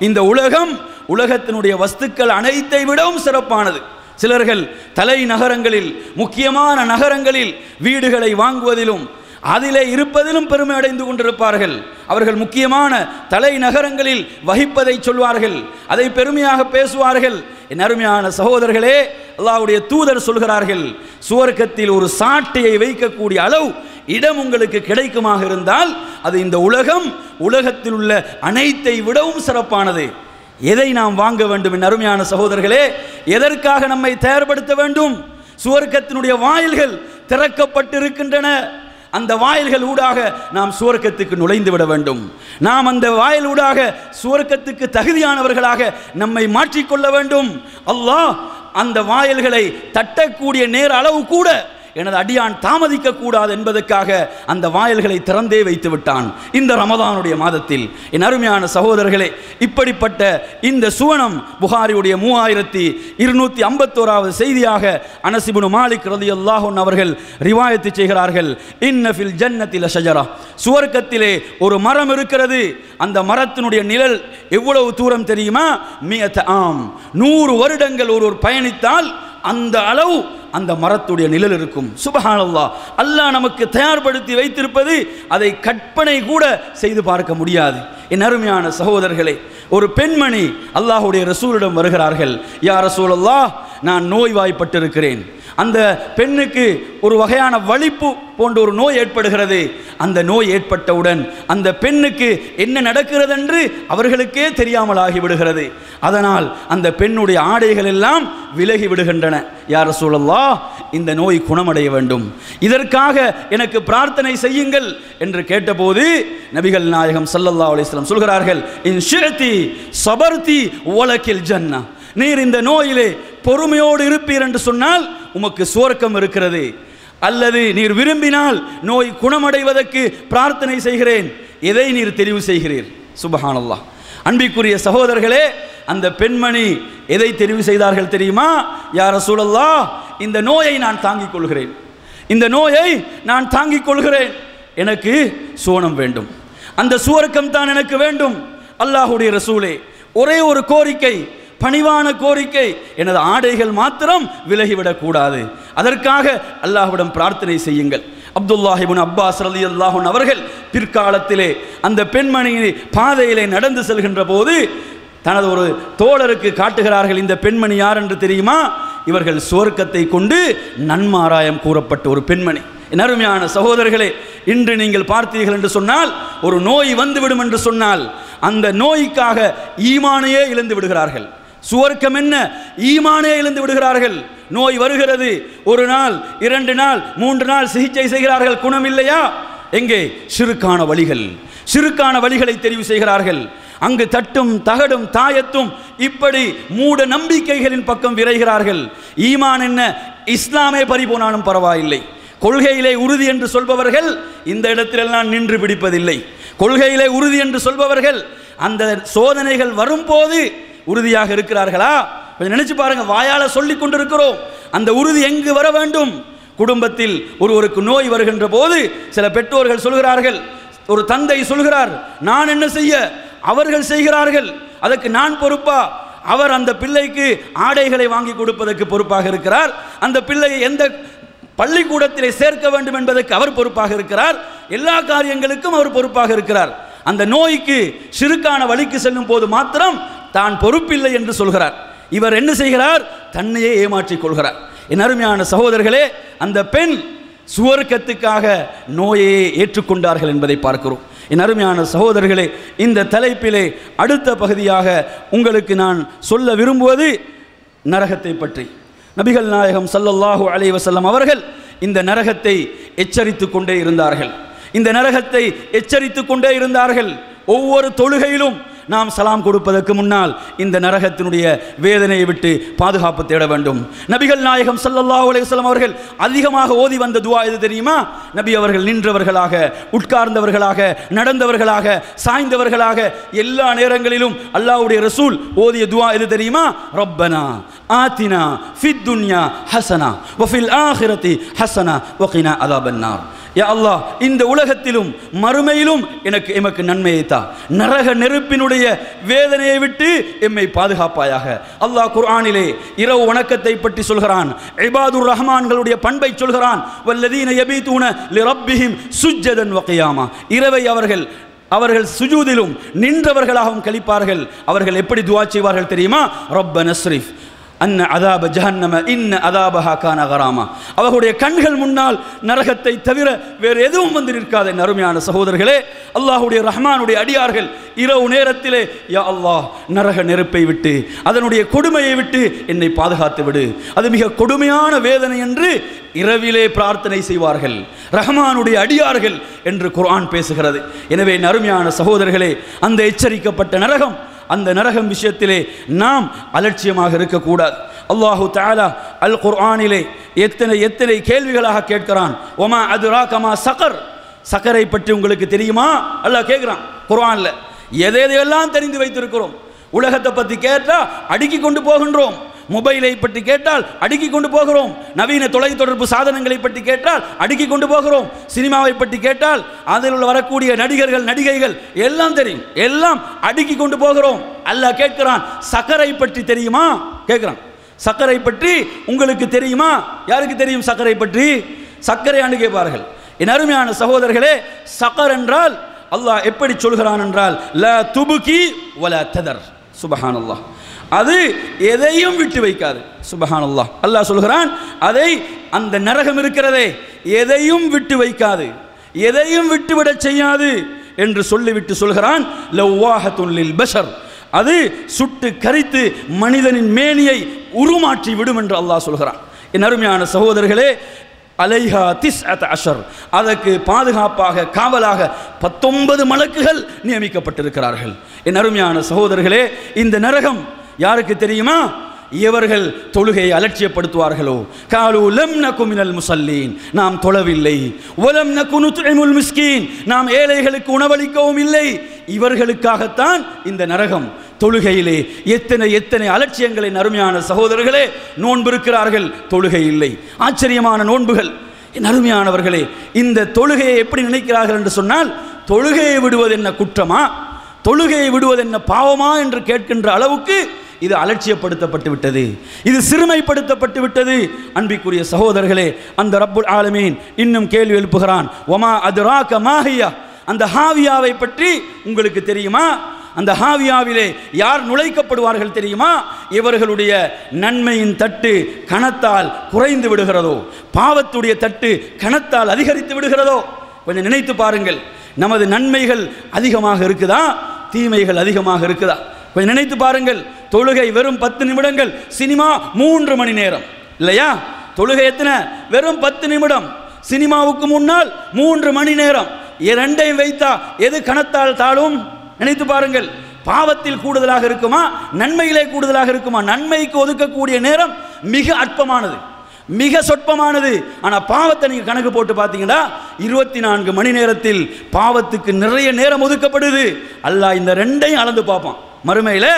இந்த உலகம் உலகத்தினுடைய வஸ்துக்கள் அனைத்தை விடவும் சிறப்பானது. சிலர்கள் தலைநகரங்களில் முக்கியமான நகரங்களில் வீடுகளை வாங்குவதிலும் அதிலே இருப்பதிலும் பெருமை அடைந்து கொண்டிருப்பார்கள். அவர்கள் முக்கியமான தலைநகரங்களில் வகிப்பதை சொல்வார்கள். அதை பெருமையாக பேசுவார்கள். என் அருமையான சகோதரர்களே அல்லாவுடைய தூதர் சொல்கிறார்கள் சுவர்க்கத்தில் ஒரு சாட்டையை வைக்கக்கூடிய அளவு இடம் உங்களுக்கு கிடைக்குமாக இருந்தால் அது இந்த உலகம் உலகத்தில் உள்ள அனைத்தை விடவும் சிறப்பானது. எதை நாம் வாங்க வேண்டும் என் அருமையான சகோதரர்களே? எதற்காக நம்மை தயார்படுத்த வேண்டும்? சுவர்க்கத்தினுடைய வாயில்கள் திறக்கப்பட்டிருக்கின்றன. அந்த வாயில்கள் ஊடாக நாம் சுவர்க்கத்துக்கு நுழைந்து விட வேண்டும். நாம் அந்த வாயில் ஊடாக சுவர்க்கத்துக்கு தகுதியானவர்களாக நம்மை மாற்றிக்கொள்ள வேண்டும். அல்லாஹ் அந்த வாயில்களை தட்டக்கூடிய நேர அளவு கூட எனது அடியான் தாமதிக்க கூடாது என்பதற்காக அந்த வாயில்களை திறந்தே வைத்து விட்டான். இந்த ரமதானுடைய மாதத்தில் என் அருமையான சகோதரர்களே இப்படிப்பட்ட இந்த சுவனம் புகாரியுடைய மூவாயிரத்தி இருநூத்தி ஐம்பத்தோராவது செய்தியாக அனசிபுனு மாலிக் ரதி அல்லாஹன் அவர்கள் ரிவாயத்து செய்கிறார்கள். இன்னஃபில் ஜன்னத்தில் ஷஜரா. சுவர்க்கத்திலே ஒரு மரம் இருக்கிறது. அந்த மரத்தினுடைய நிழல் எவ்வளவு தூரம் தெரியுமா? மியத் ஆம். நூறு வருடங்கள் ஒருவர் பயணித்தால் அந்த அளவு அந்த மரத்துடைய நிழல் இருக்கும். சுபஹானல்லா அல்லாஹ் நமக்கு தயார்படுத்தி வைத்திருப்பது அதை கற்பனை கூட செய்து பார்க்க முடியாது. என் அருமையான சகோதரர்களே ஒரு பெண்மணி அல்லாஹுடைய ரசூலிடம் வருகிறார்கள். யா ரசூலல்லா நான் நோய்வாய்ப்பட்டிருக்கிறேன். அந்த பெண்ணுக்கு ஒரு வகையான வலிப்பு போன்ற ஒரு நோய் ஏற்படுகிறது. அந்த நோய் ஏற்பட்டவுடன் அந்த பெண்ணுக்கு என்ன நடக்கிறது என்று அவர்களுக்கே தெரியாமல் ஆகிவிடுகிறது அதனால் அந்த பெண்ணுடைய ஆடைகள் எல்லாம் விலகி விடுகின்றன. யார் சூழல்லா இந்த நோய் குணமடைய வேண்டும். இதற்காக எனக்கு பிரார்த்தனை செய்யுங்கள் என்று கேட்டபோது நபிகள் நாயகம் சல்லல்லா அலிஸ்லாம் சொல்கிறார்கள் இன் ஷிஅதி சபர்த்தி வலக்கில் ஜன்னா நீர் இந்த நோயிலே பொறுமையோடு இருப்பீர் என்று சொன்னால் உமக்கு சுவர்க்கம் இருக்கிறது. அல்லது நீர் விரும்பினால் நோய் குணமடைவதற்கு பிரார்த்தனை செய்கிறேன். எதை நீர் தெரிவு செய்கிறீர்? சுபஹானல்லா அன்பிக்குரிய சகோதரர்களே அந்த பெண்மணி எதை தெரிவு செய்தார்கள் தெரியுமா? யார் சூழல்லா இந்த நோயை நான் தாங்கிக் கொள்கிறேன். இந்த நோயை நான் தாங்கிக் கொள்கிறேன். எனக்கு சோனம் வேண்டும். அந்த சுவர்க்கம் தான் எனக்கு வேண்டும். அல்லாஹுடைய ரசூலே ஒரே ஒரு கோரிக்கை பணிவான கோரிக்கை. எனது ஆடைகள் மாத்திரம் விலகிவிடக்கூடாது அதற்காக அல்லாஹ்விடம் பிரார்த்தனை செய்யுங்கள். அப்துல்லாஹிபுன் அப்பாஸ் அலி அல்லாஹன் அவர்கள் பிற்காலத்திலே அந்த பெண்மணியை பாதையிலே நடந்து செல்கின்ற போது தனது ஒரு தோழருக்கு காட்டுகிறார்கள் இந்த பெண்மணி யார் என்று தெரியுமா? இவர்கள் சுவர்க்கத்தை கொண்டு நன்மாராயம் கூறப்பட்ட ஒரு பெண்மணி. என் அருமையான சகோதரர்களே இன்று நீங்கள் பார்த்தீர்கள் என்று சொன்னால் ஒரு நோய் வந்துவிடும் என்று சொன்னால் அந்த நோய்க்காக ஈமானையே இழந்து விடுகிறார்கள். சுவர்க்கம் என்ன? ஈமானே எழுந்து விடுகிறார்கள். நோய் வருகிறது. ஒரு நாள் இரண்டு நாள் மூன்று நாள் சிகிச்சை செய்கிறார்கள். குணம் இல்லையா? எங்கே? சிறுக்கான வழிகள். சிறுக்கான வழிகளை தெரிவு செய்கிறார்கள். அங்கு தட்டும் தகடும் தாயத்தும் இப்படி மூட நம்பிக்கைகளின் பக்கம் விரைகிறார்கள். ஈமான் என்ன? இஸ்லாமே பறிபோனாலும் பரவாயில்லை. கொள்கையிலே உறுதி என்று சொல்பவர்கள் இந்த இடத்திலெல்லாம் நின்று பிடிப்பதில்லை. கொள்கையிலே உறுதி என்று சொல்பவர்கள் அந்த சோதனைகள் வரும்போது உறுதியாக இருக்கிறார்களா? கொஞ்சம் நினைச்சு பாருங்க வாயால் சொல்லி கொண்டிருக்கிறோம். அந்த உறுதி எங்கு வர வேண்டும்? குடும்பத்தில் ஒருவருக்கு நோய் வருகின்ற போது சில பெற்றோர்கள் சொல்கிறார்கள் ஒரு தந்தை சொல்கிறார் நான் என்ன செய்ய? அவர்கள் செய்கிறார்கள் அதற்கு நான் பொறுப்பா? அவர் அந்த பிள்ளைக்கு ஆடைகளை வாங்கி கொடுப்பதற்கு பொறுப்பாக இருக்கிறார். அந்த பிள்ளையை எந்த பள்ளிக்கூடத்திலே சேர்க்க வேண்டும் என்பதற்கு அவர் பொறுப்பாக இருக்கிறார். எல்லா காரியங்களுக்கும் அவர் பொறுப்பாக இருக்கிறார். அந்த நோய்க்கு சிறுக்கான வழிக்கு செல்லும் போது மாத்திரம் தான் பொறுப்பில்லை என்று சொல்கிறார். இவர் என்ன செய்கிறார்? தன்னையே ஏமாற்றிக் கொள்கிறார். என் அருமையான சகோதரர்களே அந்த பெண் சுவர்க்கத்துக்காக நோயை ஏற்றுக்கொண்டார்கள் என்பதை பார்க்கிறோம். என் அருமையான சகோதரர்களே இந்த தலைப்பிலே அடுத்த பகுதியாக உங்களுக்கு நான் சொல்ல விரும்புவது நரகத்தை பற்றி. நபிகள் நாயகம் சல்லல்லாஹூ அலைஹி அவர்கள் இந்த நரகத்தை எச்சரித்து கொண்டே இருந்தார்கள். இந்த நரகத்தை எச்சரித்து கொண்டே இருந்தார்கள். ஒவ்வொரு தொழுகையிலும் நாம் சலாம் கொடுப்பதற்கு முன்னால் இந்த நரகத்தினுடைய வேதனையை விட்டு பாதுகாப்பு தேட வேண்டும். நபிகள் நாயகம் சல்லல்லா அலையம் அவர்கள் அதிகமாக ஓதி வந்த துவா எது தெரியுமா? நபி அவர்கள் நின்றவர்களாக உட்கார்ந்தவர்களாக நடந்தவர்களாக சாய்ந்தவர்களாக எல்லா நேரங்களிலும் அல்லாஹ்வுடைய ரசூல் ஓதிய துவா எது தெரியுமா? ரப்பனா ஆத்தினா ஃபித் துன்யா ஹசனா வஃபில் ஆஹிரத்தி ஹசனா வகினா அதாபன்னார். யா அல்லாஹ் இந்த உலகத்திலும் மறுமையிலும் எனக்கு எமக்கு நன்மையை தா. நரக நெருப்பினுடைய வேதனையை விட்டு எம்மை பாதுகாப்பாயாக. அல்லாஹ் குர்ஆனிலே இரவு வணக்கத்தை பற்றி சொல்கிறான். இபாதுர் ரஹ்மான்களுடைய பண்பை சொல்கிறான். வல்லதீன யபீதூன லிரப்பிஹிம் சுஜ்ஜதன் வகையாமா. இரவை அவர்கள் அவர்கள் சுஜூதிலும் நின்றவர்களாகவும் கழிப்பார்கள். அவர்கள் எப்படி துவா செய்வார்கள் தெரியுமா? ரப்ப நஸ்ரிஃப். அன்ன அதாப ஜஹன்னம இன்ன அதாபஹா கான கராமா. அவர்களுடைய கண்கள் முன்னால் நரகத்தை தவிர வேறு எதுவும் வந்து நிற்காத அருமையான சகோதரர்களே. அல்லாஹுடைய ரஹ்மானுடைய அடியார்கள் இரவு நேரத்திலே யா அல்லாஹ் நரக நெருப்பை விட்டு அதனுடைய கொடுமையை விட்டு என்னை பாதுகாத்து விடு. அது மிக கொடுமையான வேதனை என்று இரவிலே பிரார்த்தனை செய்வார்கள். ரஹ்மானுடைய அடியார்கள் என்று குர்ஆன் பேசுகிறது. எனவே நருமையான அருமையான சகோதரர்களே அந்த எச்சரிக்கப்பட்ட நரகம் அந்த நரகம் விஷயத்திலே நாம் அலட்சியமாக இருக்கக்கூடாது. அல்லாஹு தாலா அல் குர்ஆனிலே எத்தனை எத்தனை கேள்விகளாக கேட்கிறான். ஒமா அதுரா கமா சகர்? சக்கரை பற்றி உங்களுக்கு தெரியுமா? அல்லாஹ் கேட்குறான் குர்ஆனில். எதை எதையெல்லாம் தெரிந்து வைத்திருக்கிறோம்? உலகத்தை பற்றி கேட்டால் அடுக்கி கொண்டு போகின்றோம். மொபைலை பற்றி கேட்டால் அடுக்கி கொண்டு போகிறோம். நவீன தொலைத்தொடர்பு சாதனங்களை பற்றி கேட்டால் அடுக்கி கொண்டு போகிறோம். சினிமாவை பற்றி கேட்டால் அதில் உள்ள வரக்கூடிய நடிகர்கள் நடிகைகள் எல்லாம் தெரியும். எல்லாம் அடுக்கி கொண்டு போகிறோம். அல்ல கேட்கிறான் சக்கரை பற்றி தெரியுமா? கேட்கிறான். சக்கரை பற்றி உங்களுக்கு தெரியுமா? யாருக்கு தெரியும் சக்கரை பற்றி? சர்க்கரை அணு கேட்பார்கள். என் அருமையான சகோதரர்களே சக்கர் என்றால் அல்லாஹ் எப்படி சொல்கிறான் என்றால் ல துபுகி வல ததர். சுபஹானல்லாஹ். அது எதையும் விட்டு வைக்காது. சுபஹான் அல்லாஹ் சொல்கிறான் அதை அந்த நரகம் இருக்கிறதே எதையும் விட்டு வைக்காது. எதையும் விட்டுவிடச் செய்யாது. என்று சொல்லிவிட்டு சொல்கிறான் தொல்லில் பஷர் அது சுட்டு கரித்து மனிதனின் மேனியை உருமாற்றி விடும் என்று அல்லாஹ் சொல்கிறான். என் அருமையான சகோதரர்களே அலைஹா திஸ் அத் அஷர். அதற்கு பாதுகாப்பாக காவலாக பத்தொன்பது மலக்குகள் நியமிக்கப்பட்டிருக்கிறார்கள். என் அருமையான சகோதரர்களே இந்த நரகம் யாருக்கு தெரியுமா? இவர்கள் தொழுகையை அலட்சியப்படுத்துவார்களோ. காலு லம் நகு முசல்லீன். நாம் தொழவில்லை. ஒலம் நக்குனு மிஸ்கீன். நாம் ஏழைகளுக்கு உணவளிக்கவும் இல்லை. இவர்களுக்காகத்தான் இந்த நரகம். தொழுகையிலே எத்தனை எத்தனை அலட்சியங்களை அருமையான சகோதரர்களே நோன்பு இருக்கிறார்கள் தொழுகை இல்லை. ஆச்சரியமான நோன்புகள். என் அருமையானவர்களே இந்த தொழுகையை எப்படி நினைக்கிறார்கள் என்று சொன்னால் தொழுகையை விடுவது என்ன குற்றமா? தொழுகையை விடுவது என்ன பாவமா என்று கேட்கின்ற அளவுக்கு இது அலட்சியப்படுத்தப்பட்டு விட்டது. இது சிறுமைப்படுத்தப்பட்டு விட்டது. அன்பிக்குரிய சகோதரர்களே அந்த ரப்புல் ஆலமீன் இன்னும் கேள்வி எழுப்புகிறான். ஒமா அதுராக மாஹியா? அந்த ஹாவியாவை பற்றி உங்களுக்கு தெரியுமா? அந்த ஹாவியாவிலே யார் நுழைக்கப்படுவார்கள் தெரியுமா? இவர்களுடைய நன்மையின் தட்டு கணத்தால் குறைந்து விடுகிறதோ பாவத்துடைய தட்டு கணத்தால் அதிகரித்து விடுகிறதோ கொஞ்சம் நினைத்து பாருங்கள். நமது நன்மைகள் அதிகமாக இருக்குதா? தீமைகள் அதிகமாக இருக்குதா? கொஞ்சம் நினைத்து பாருங்கள். தொழுகை வெறும் பத்து நிமிடங்கள் சினிமா மூன்று மணி நேரம். இல்லையா? தொழுகை எத்தனை? வெறும் பத்து நிமிடம். சினிமாவுக்கு முன்னால் மூன்று மணி நேரம். இரண்டையும் வைத்தா எது கணத்தால் தாழும்? நினைத்து பாருங்கள். பாவத்தில் கூடுதலாக இருக்குமா? நன்மையிலே கூடுதலாக இருக்குமா? நன்மைக்கு ஒதுக்கக்கூடிய நேரம் மிக அற்பமானது. மிக சொற்பமானது. ஆனால் பாவத்தை நீங்கள் கணக்கு போட்டு பார்த்தீங்கன்னா இருபத்தி நான்கு மணி நேரத்தில் பாவத்துக்கு நிறைய நேரம் ஒதுக்கப்படுது. அல்லாஹ் இந்த ரெண்டையும் அளந்து பார்ப்பான். மறுமையில்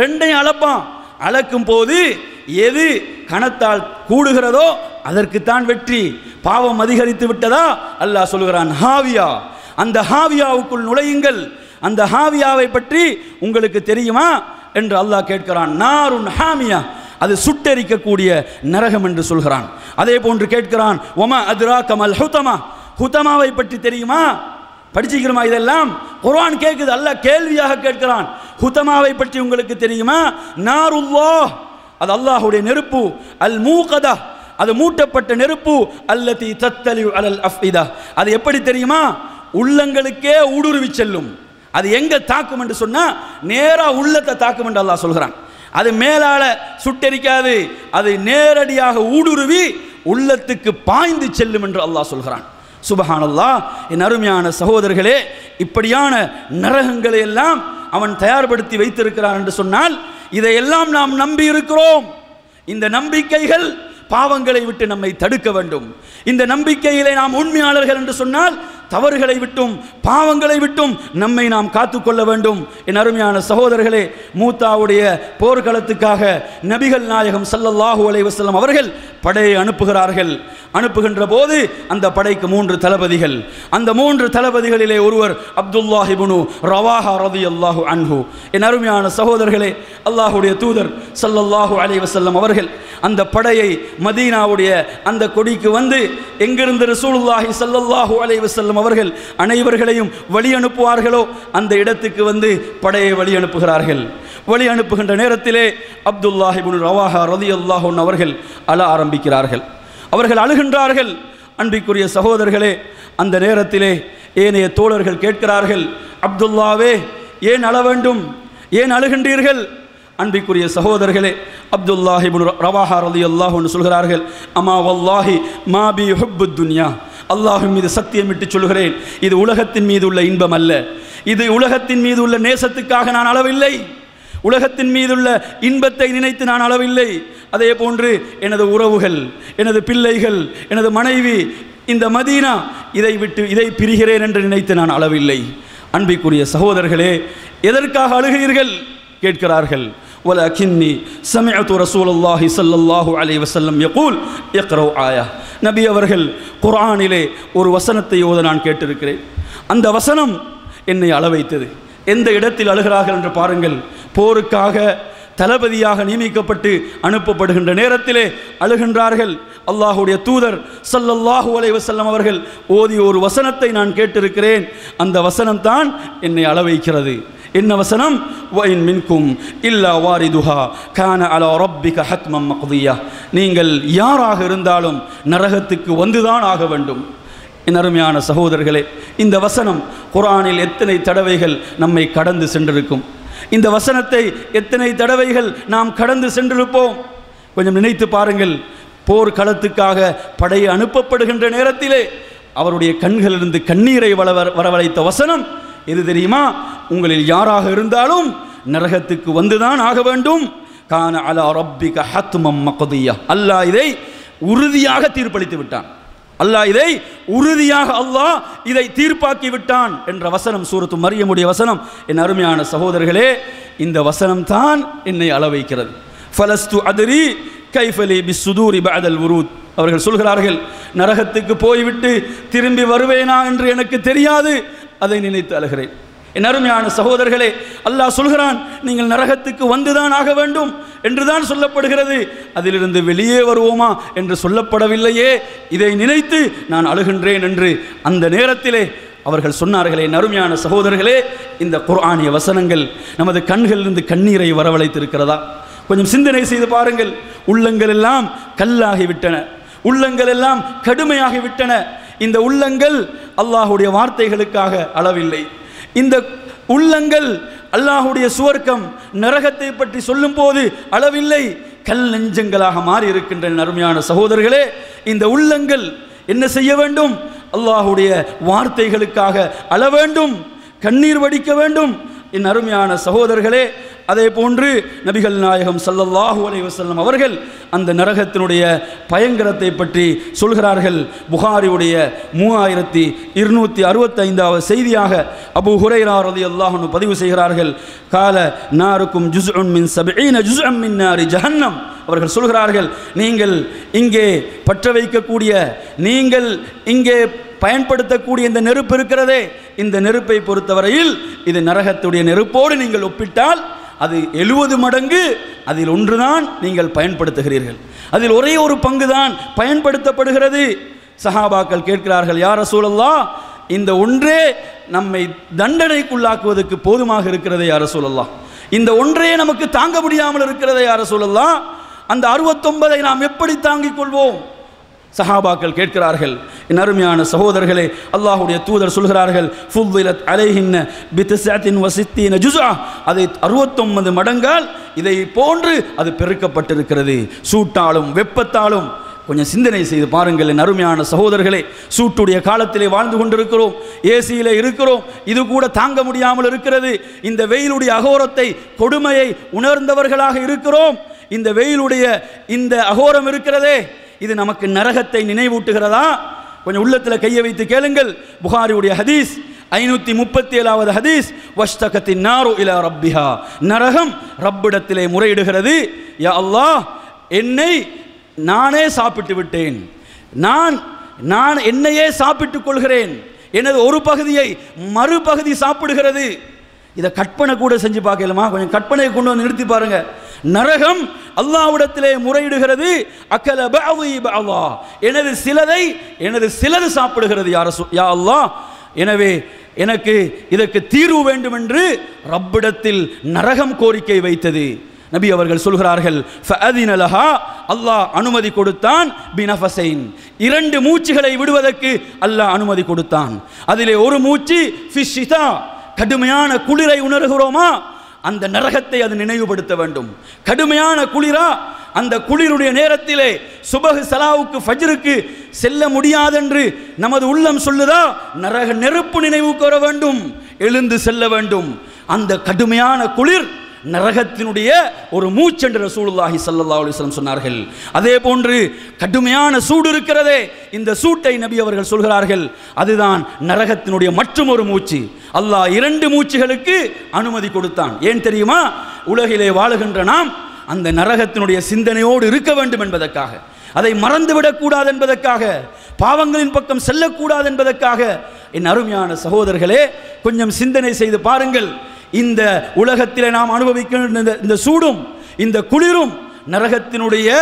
ரெண்டையும் அளப்பான். அளக்கும் போது எது கணத்தால் கூடுகிறதோ அதற்குத்தான் வெற்றி. பாவம் அதிகரித்து விட்டதா? அல்லாஹ் சொல்கிறான் ஹாவியா. அந்த ஹாவியாவுக்குள் நுழையுங்கள். அந்த ஹாவியாவை பற்றி உங்களுக்கு தெரியுமா? என்று அல்லாஹ் கேட்கிறான் நாருன் ஹாமியா. அது சுட்டெரிக்கக்கூடிய நரகம் என்று சொல்கிறான். அதே போன்று கேட்கிறான் ஒம அதுரா கமல் ஹுதமா? ஹுத்தமாவை பற்றி தெரியுமா? படிச்சுக்கிறோமா இதெல்லாம்? குர்ஆன் கேட்குது அல்லாஹ் கேள்வியாக கேட்கிறான். ஹுதமாவை பற்றி உங்களுக்கு தெரியுமா? நாருல்லா அது அல்லாஹ்வுடைய நெருப்பு. அல் மூகதா. அது மூட்டப்பட்ட நெருப்பு. அல்லதி தத்தலி அலல் அஃபிதா. அது எப்படி தெரியுமா? உள்ளங்களுக்கே ஊடுருவி செல்லும். அது எங்க தாக்கும் என்று சொன்னா நேரா உள்ளத்தை தாக்கும் என்று அல்லாஹ் சொல்கிறான். அது மேலால சுட்டெரிக்காது. அது நேரடியாக ஊடுருவி உள்ளத்துக்கு பாய்ந்து செல்லும் என்று அல்லாஹ் சொல்கிறான். சுபஹானல்லா என் அருமையான சகோதரர்களே இப்படியான நரகங்களை எல்லாம் அவன் தயார்படுத்தி வைத்திருக்கிறான் என்று சொன்னால் இதையெல்லாம் நாம் நம்பி இருக்கிறோம் இந்த நம்பிக்கைகள் பாவங்களை விட்டு நம்மை தடுக்க வேண்டும். இந்த நம்பிக்கையிலே நாம் உண்மையாளர்கள் என்று சொன்னால் தவறுகளை விட்டும் பாவங்களை விட்டும் நம்மை நாம் காத்துக்கொள்ள வேண்டும். என் அருமையான சகோதரர்களே மூத்தாவுடைய போர்க்களத்துக்காக நபிகள் நாயகம் சல்லல்லாஹூ அலைவசல்லம் அவர்கள் படையை அனுப்புகிறார்கள். அனுப்புகின்ற போது அந்த படைக்கு மூன்று தளபதிகள். அந்த மூன்று தளபதிகளிலே ஒருவர் அப்துல்லாஹிபுனு ரவாஹா ரதி அல்லாஹு அன்ஹு. என் அருமையான சகோதரர்களே அல்லாஹுடைய தூதர் சல்லல்லாஹூ அலைவசல்லம் அவர்கள் அந்த படையை மதீனாவுடைய அந்த கொடிக்கு வந்து எங்கிருந்து ரசூலுல்லாஹி சல்லல்லாஹு அலைவு செல்லும் அவர்கள் அனைவர்களையும் வழி அனுப்புவார்களோ அந்த இடத்துக்கு வந்து படையை வழி அனுப்புகிறார்கள். வழி அனுப்புகின்ற நேரத்திலே அப்துல்லாஹிபுன் ரவாஹா ரதி அல்லாஹூன் அவர்கள் அழ ஆரம்பிக்கிறார்கள். அவர்கள் அழுகின்றார்கள். அன்பிற்குரிய சகோதரர்களே அந்த நேரத்திலே ஏனைய தோழர்கள் கேட்கிறார்கள் அப்துல்லாவே ஏன் அழ வேண்டும்? ஏன் அழுகின்றீர்கள்? அன்பிற்குரிய சகோதரர்களே அப்துல்லாஹி இப்னு ரவாஹா ரலியல்லாஹு அன்ஹு சொல்கிறார்கள் அமா வல்லாஹி மாபி ஹுப்பு துன்யா. அல்லாஹ்வின் மீது சத்தியமிட்டு சொல்கிறேன் இது உலகத்தின் மீது உள்ள இன்பம் அல்ல. இது உலகத்தின் மீது உள்ள நேசத்துக்காக நான் அளவில்லை. உலகத்தின் மீதுள்ள இன்பத்தை நினைத்து நான் அளவில்லை. அதே போன்று எனது உறவுகள் எனது பிள்ளைகள் எனது மனைவி இந்த மதீனா இதை விட்டு இதை பிரிகிறேன் என்று நினைத்து நான் அளவில்லை. அன்பிற்குரிய சகோதரர்களே எதற்காக அழுகிறீர்கள்? கேட்கிறார்கள். ولكني سمعت رسول الله صلى الله عليه وسلم يقول اقرأوا آية நபி அவர்கள் குர்ஆனிலே ஒரு வசனத்தை ஓத நான் கேட்டிருக்கிறேன் அந்த வசனம் என்னை அள வைத்தது எந்த இடத்தில் அழுகிறார்கள் என்று பாருங்கள் போருக்காக தளபதியாக நியமிக்கப்பட்டு அனுப்பப்படுகின்ற நேரத்திலே அழுகின்றார்கள் அல்லாஹுடைய தூதர் ஸல்லல்லாஹு அலைஹி வஸல்லம் அவர்கள் ஓதிய ஒரு வசனத்தை நான் கேட்டிருக்கிறேன் அந்த வசனம்தான் என்னை அள வைக்கிறது என்ன வசனம் வயின் மின்கும் இல்லா வாரிதுஹா கான அலா ரப்பிக ஹத்மம் மக்தியா நீங்கள் யாராக இருந்தாலும் நரகத்துக்கு வந்துதான் ஆக வேண்டும். என் அருமையான சகோதரர்களே இந்த வசனம் குரானில் எத்தனை தடவைகள் நம்மை கடந்து சென்றிருக்கும்? இந்த வசனத்தை எத்தனை தடவைகள் நாம் கடந்து சென்றிருப்போம்? கொஞ்சம் நினைத்து பாருங்கள் போர்க்களத்துக்காக படை அனுப்பப்படுகின்ற நேரத்திலே அவருடைய கண்களிலிருந்து கண்ணீரை வளவ வரவழைத்த வசனம் எது தெரியுமா? உங்களில் யாராக இருந்தாலும் நரகத்துக்கு வந்துதான் ஆக வேண்டும். கான அலா ரப்பிக ஹத்மம் மக்தியா. அல்லாஹ் இதை உறுதியாக தீர்ப்பளித்து விட்டான். அல்லாஹ் இதை உறுதியாக அல்லாஹ் இதை தீர்ப்பாக்கி விட்டான் என்ற வசனம் சூரத்து மரியமுடைய வசனம். என் அருமையான சகோதரர்களே இந்த வசனம் தான் என்னை அளவைக்கிறது. ஃபலஸ்து அதிரி கைஃபலி பி சுதூரி பதல் உரூத். அவர்கள் சொல்கிறார்கள் நரகத்துக்கு போய்விட்டு திரும்பி வருவேனா என்று எனக்கு தெரியாது. அதை நினைத்து அழுகிறேன். என் அருமையான சகோதரர்களே அல்லாஹ் சொல்கிறான் நீங்கள் நரகத்துக்கு வந்துதான் ஆக வேண்டும் என்றுதான் சொல்லப்படுகிறது. அதிலிருந்து வெளியே வருவோமா என்று சொல்லப்படவில்லையே. இதை நினைத்து நான் அழுகின்றேன் என்று அந்த நேரத்திலே அவர்கள் சொன்னார்களே என் அருமையான சகோதரர்களே இந்த குர்ஆனிய வசனங்கள் நமது கண்களிலிருந்து கண்ணீரை வரவழைத்திருக்கிறதா? கொஞ்சம் சிந்தனை செய்து பாருங்கள். உள்ளங்கள் எல்லாம் கல்லாகிவிட்டன. உள்ளங்கள் எல்லாம் கடுமையாகிவிட்டன. இந்த உள்ளங்கள் அல்லாஹுடைய வார்த்தைகளுக்காக அளவில்லை. இந்த உள்ளங்கள் அல்லாஹுடைய சுவர்க்கம் நரகத்தை பற்றி சொல்லும்போது அளவில்லை. கல் நெஞ்சங்களாக மாறி இருக்கின்றன அருமையான சகோதரர்களே இந்த உள்ளங்கள் என்ன செய்ய வேண்டும்? அல்லாஹுடைய வார்த்தைகளுக்காக அள வேண்டும் கண்ணீர் வடிக்க வேண்டும். என் அருமையான சகோதரர்களே அதே போன்று நபிகள் நாயகம் ஸல்லல்லாஹு அலைஹி வசல்லம் அவர்கள் அந்த நரகத்தினுடைய பயங்கரத்தை பற்றி சொல்கிறார்கள். புகாரியுடைய மூவாயிரத்தி இருநூற்றி அறுபத்தைந்தாவது செய்தியாக அபு ஹுரைரார் அலி அல்லாஹனு பதிவு செய்கிறார்கள். கால நாருக்கும் ஜுஸ் மின் சபீன ஜுஸ் மின் நாரி ஜஹன்னம். அவர்கள் சொல்கிறார்கள் நீங்கள் இங்கே பற்ற வைக்கக்கூடிய நீங்கள் இங்கே பயன்படுத்தக்கூடிய இந்த நெருப்பு இருக்கிறதே. இந்த நெருப்பை பொறுத்தவரையில் இது நரகத்துடைய நெருப்போடு நீங்கள் ஒப்பிட்டால் அது எழுபது மடங்கு அதில் ஒன்றுதான் நீங்கள் பயன்படுத்துகிறீர்கள். அதில் ஒரே ஒரு பங்கு தான் பயன்படுத்தப்படுகிறது. சஹாபாக்கள் கேட்கிறார்கள் யார் சூழல்லா இந்த ஒன்றே நம்மை தண்டனைக்குள்ளாக்குவதற்கு போதுமாக இருக்கிறதே யார சூழல்லா இந்த ஒன்றே நமக்கு தாங்க முடியாமல் இருக்கிறதே யார சூழல்லா அந்த அறுபத்தொன்பதை நாம் எப்படி தாங்கிக் கொள்வோம்? சஹாபாக்கள் கேட்கிறார்கள் என் அருமையான சகோதரர்களே அல்லாஹுடைய தூதர் சொல்கிறார்கள் ஃபுல்லிலத் அலைஹின்ன பித்ஸாத்தின் வசித்தீன ஜுசா அதை அறுபத்தொன்பது மடங்கால் இதை போன்று அது பெருக்கப்பட்டிருக்கிறது. சூட்டாலும் வெப்பத்தாலும் கொஞ்சம் சிந்தனை செய்து பாருங்கள் என் அருமையான சகோதரர்களே சூட்டுடைய காலத்திலே வாழ்ந்து கொண்டிருக்கிறோம் ஏசியில் இருக்கிறோம் இது கூட தாங்க முடியாமல் இருக்கிறது. இந்த வெயிலுடைய அகோரத்தை கொடுமையை உணர்ந்தவர்களாக இருக்கிறோம். இந்த வெயிலுடைய இந்த அகோரம் இருக்கிறதே இது நமக்கு நரகத்தை நினைவூட்டுகிறதா? கொஞ்சம் உள்ளத்தில் கையை வைத்து கேளுங்கள். புகாரியுடைய ஹதீஸ் ஐநூற்றி முப்பத்தி ஏழாவது ஹதீஸ் வஷ்தகத்தின் நாரோ இலா ரப்பிஹா. நரகம் ரப்பிடத்திலே முறையிடுகிறது. யா அல்லாஹ் என்னை நானே சாப்பிட்டு விட்டேன். நான் நான் என்னையே சாப்பிட்டுக் கொள்கிறேன். எனது ஒரு பகுதியை மறுபகுதி சாப்பிடுகிறது. இதை கற்பனை கூட செஞ்சு பார்க்கலாமா? கொஞ்சம் கற்பனையை கொண்டு வந்து நிறுத்தி பாருங்கள் நரகம் அல்லாஹ்விடத்திலே முறையிடுகிறது. அக்கல அல்லா எனது சிலதை எனது சிலது சாப்பிடுகிறது யார் யா அல்லா எனவே எனக்கு இதற்கு தீர்வு வேண்டும் என்று ரப்பிடத்தில் நரகம் கோரிக்கை வைத்தது. நபி அவர்கள் சொல்கிறார்கள் அல்லாஹ் அனுமதி கொடுத்தான் பினஃபசைன் இரண்டு மூச்சுகளை விடுவதற்கு அல்லாஹ் அனுமதி கொடுத்தான். அதிலே ஒரு மூச்சு ஃபிஷிதா கடுமையான குளிரை உணர்கிறோமா? அந்த நரகத்தை அது நினைவுபடுத்த வேண்டும். கடுமையான குளிரா அந்த குளிருடைய நேரத்திலே சுபகு சலாவுக்கு ஃபஜ்ருக்கு செல்ல முடியாதென்று நமது உள்ளம் சொல்லுதா? நரக நெருப்பு நினைவுக்கு வர வேண்டும். எழுந்து செல்ல வேண்டும். அந்த கடுமையான குளிர் நரகத்தினுடைய ஒரு மூச்சென்று ரசூலுல்லாஹி சல்லா அலிஸ்லம் சொன்னார்கள். அதே போன்று கடுமையான சூடு இருக்கிறதே இந்த சூட்டை நபி அவர்கள் சொல்கிறார்கள். அதுதான் நரகத்தினுடைய மற்றும் ஒரு மூச்சு. அல்லாஹ் இரண்டு மூச்சுகளுக்கு அனுமதி கொடுத்தான். ஏன் தெரியுமா? உலகிலே வாழுகின்ற நாம் அந்த நரகத்தினுடைய சிந்தனையோடு இருக்க வேண்டும் என்பதற்காக. அதை மறந்துவிடக்கூடாது என்பதற்காக பாவங்களின் பக்கம் செல்லக்கூடாது என்பதற்காக. என் அருமையான சகோதரர்களே கொஞ்சம் சிந்தனை செய்து பாருங்கள். இந்த உலகத்தில் நாம் அனுபவிக்கின்ற இந்த- இந்த சூடும் இந்த குளிரும் நரகத்தினுடைய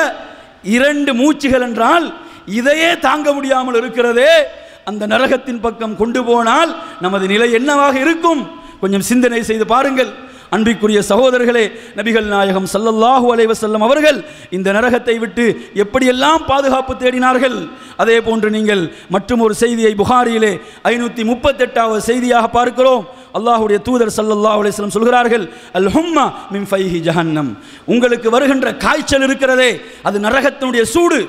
இரண்டு மூச்சுகள் என்றால் இதையே தாங்க முடியாமல் இருக்கிறதே. அந்த நரகத்தின் பக்கம் கொண்டு போனால் நமது நிலை என்னவாக இருக்கும்? கொஞ்சம் சிந்தனை செய்து பாருங்கள். அன்பிற்குரிய சகோதரர்களே நபிகள் நாயகம் சல்லல்லாஹு அலைஹி வஸல்லம் அவர்கள் இந்த நரகத்தை விட்டு எப்படியெல்லாம் பாதுகாப்பு தேடினார்கள்? அதே போன்று நீங்கள் மற்றும் ஒரு செய்தியை புகாரியிலே ஐநூற்றி முப்பத்தெட்டாவது செய்தியாக பார்க்கிறோம். அல்லாஹுடைய தூதர் சல்லல்லா அலைஹி வஸல்லம் சொல்கிறார்கள் அல் ஹும்மா மின் ஃபைஹி ஜஹன்னம். உங்களுக்கு வருகின்ற காய்ச்சல் இருக்கிறதே அது நரகத்தினுடைய சூடு.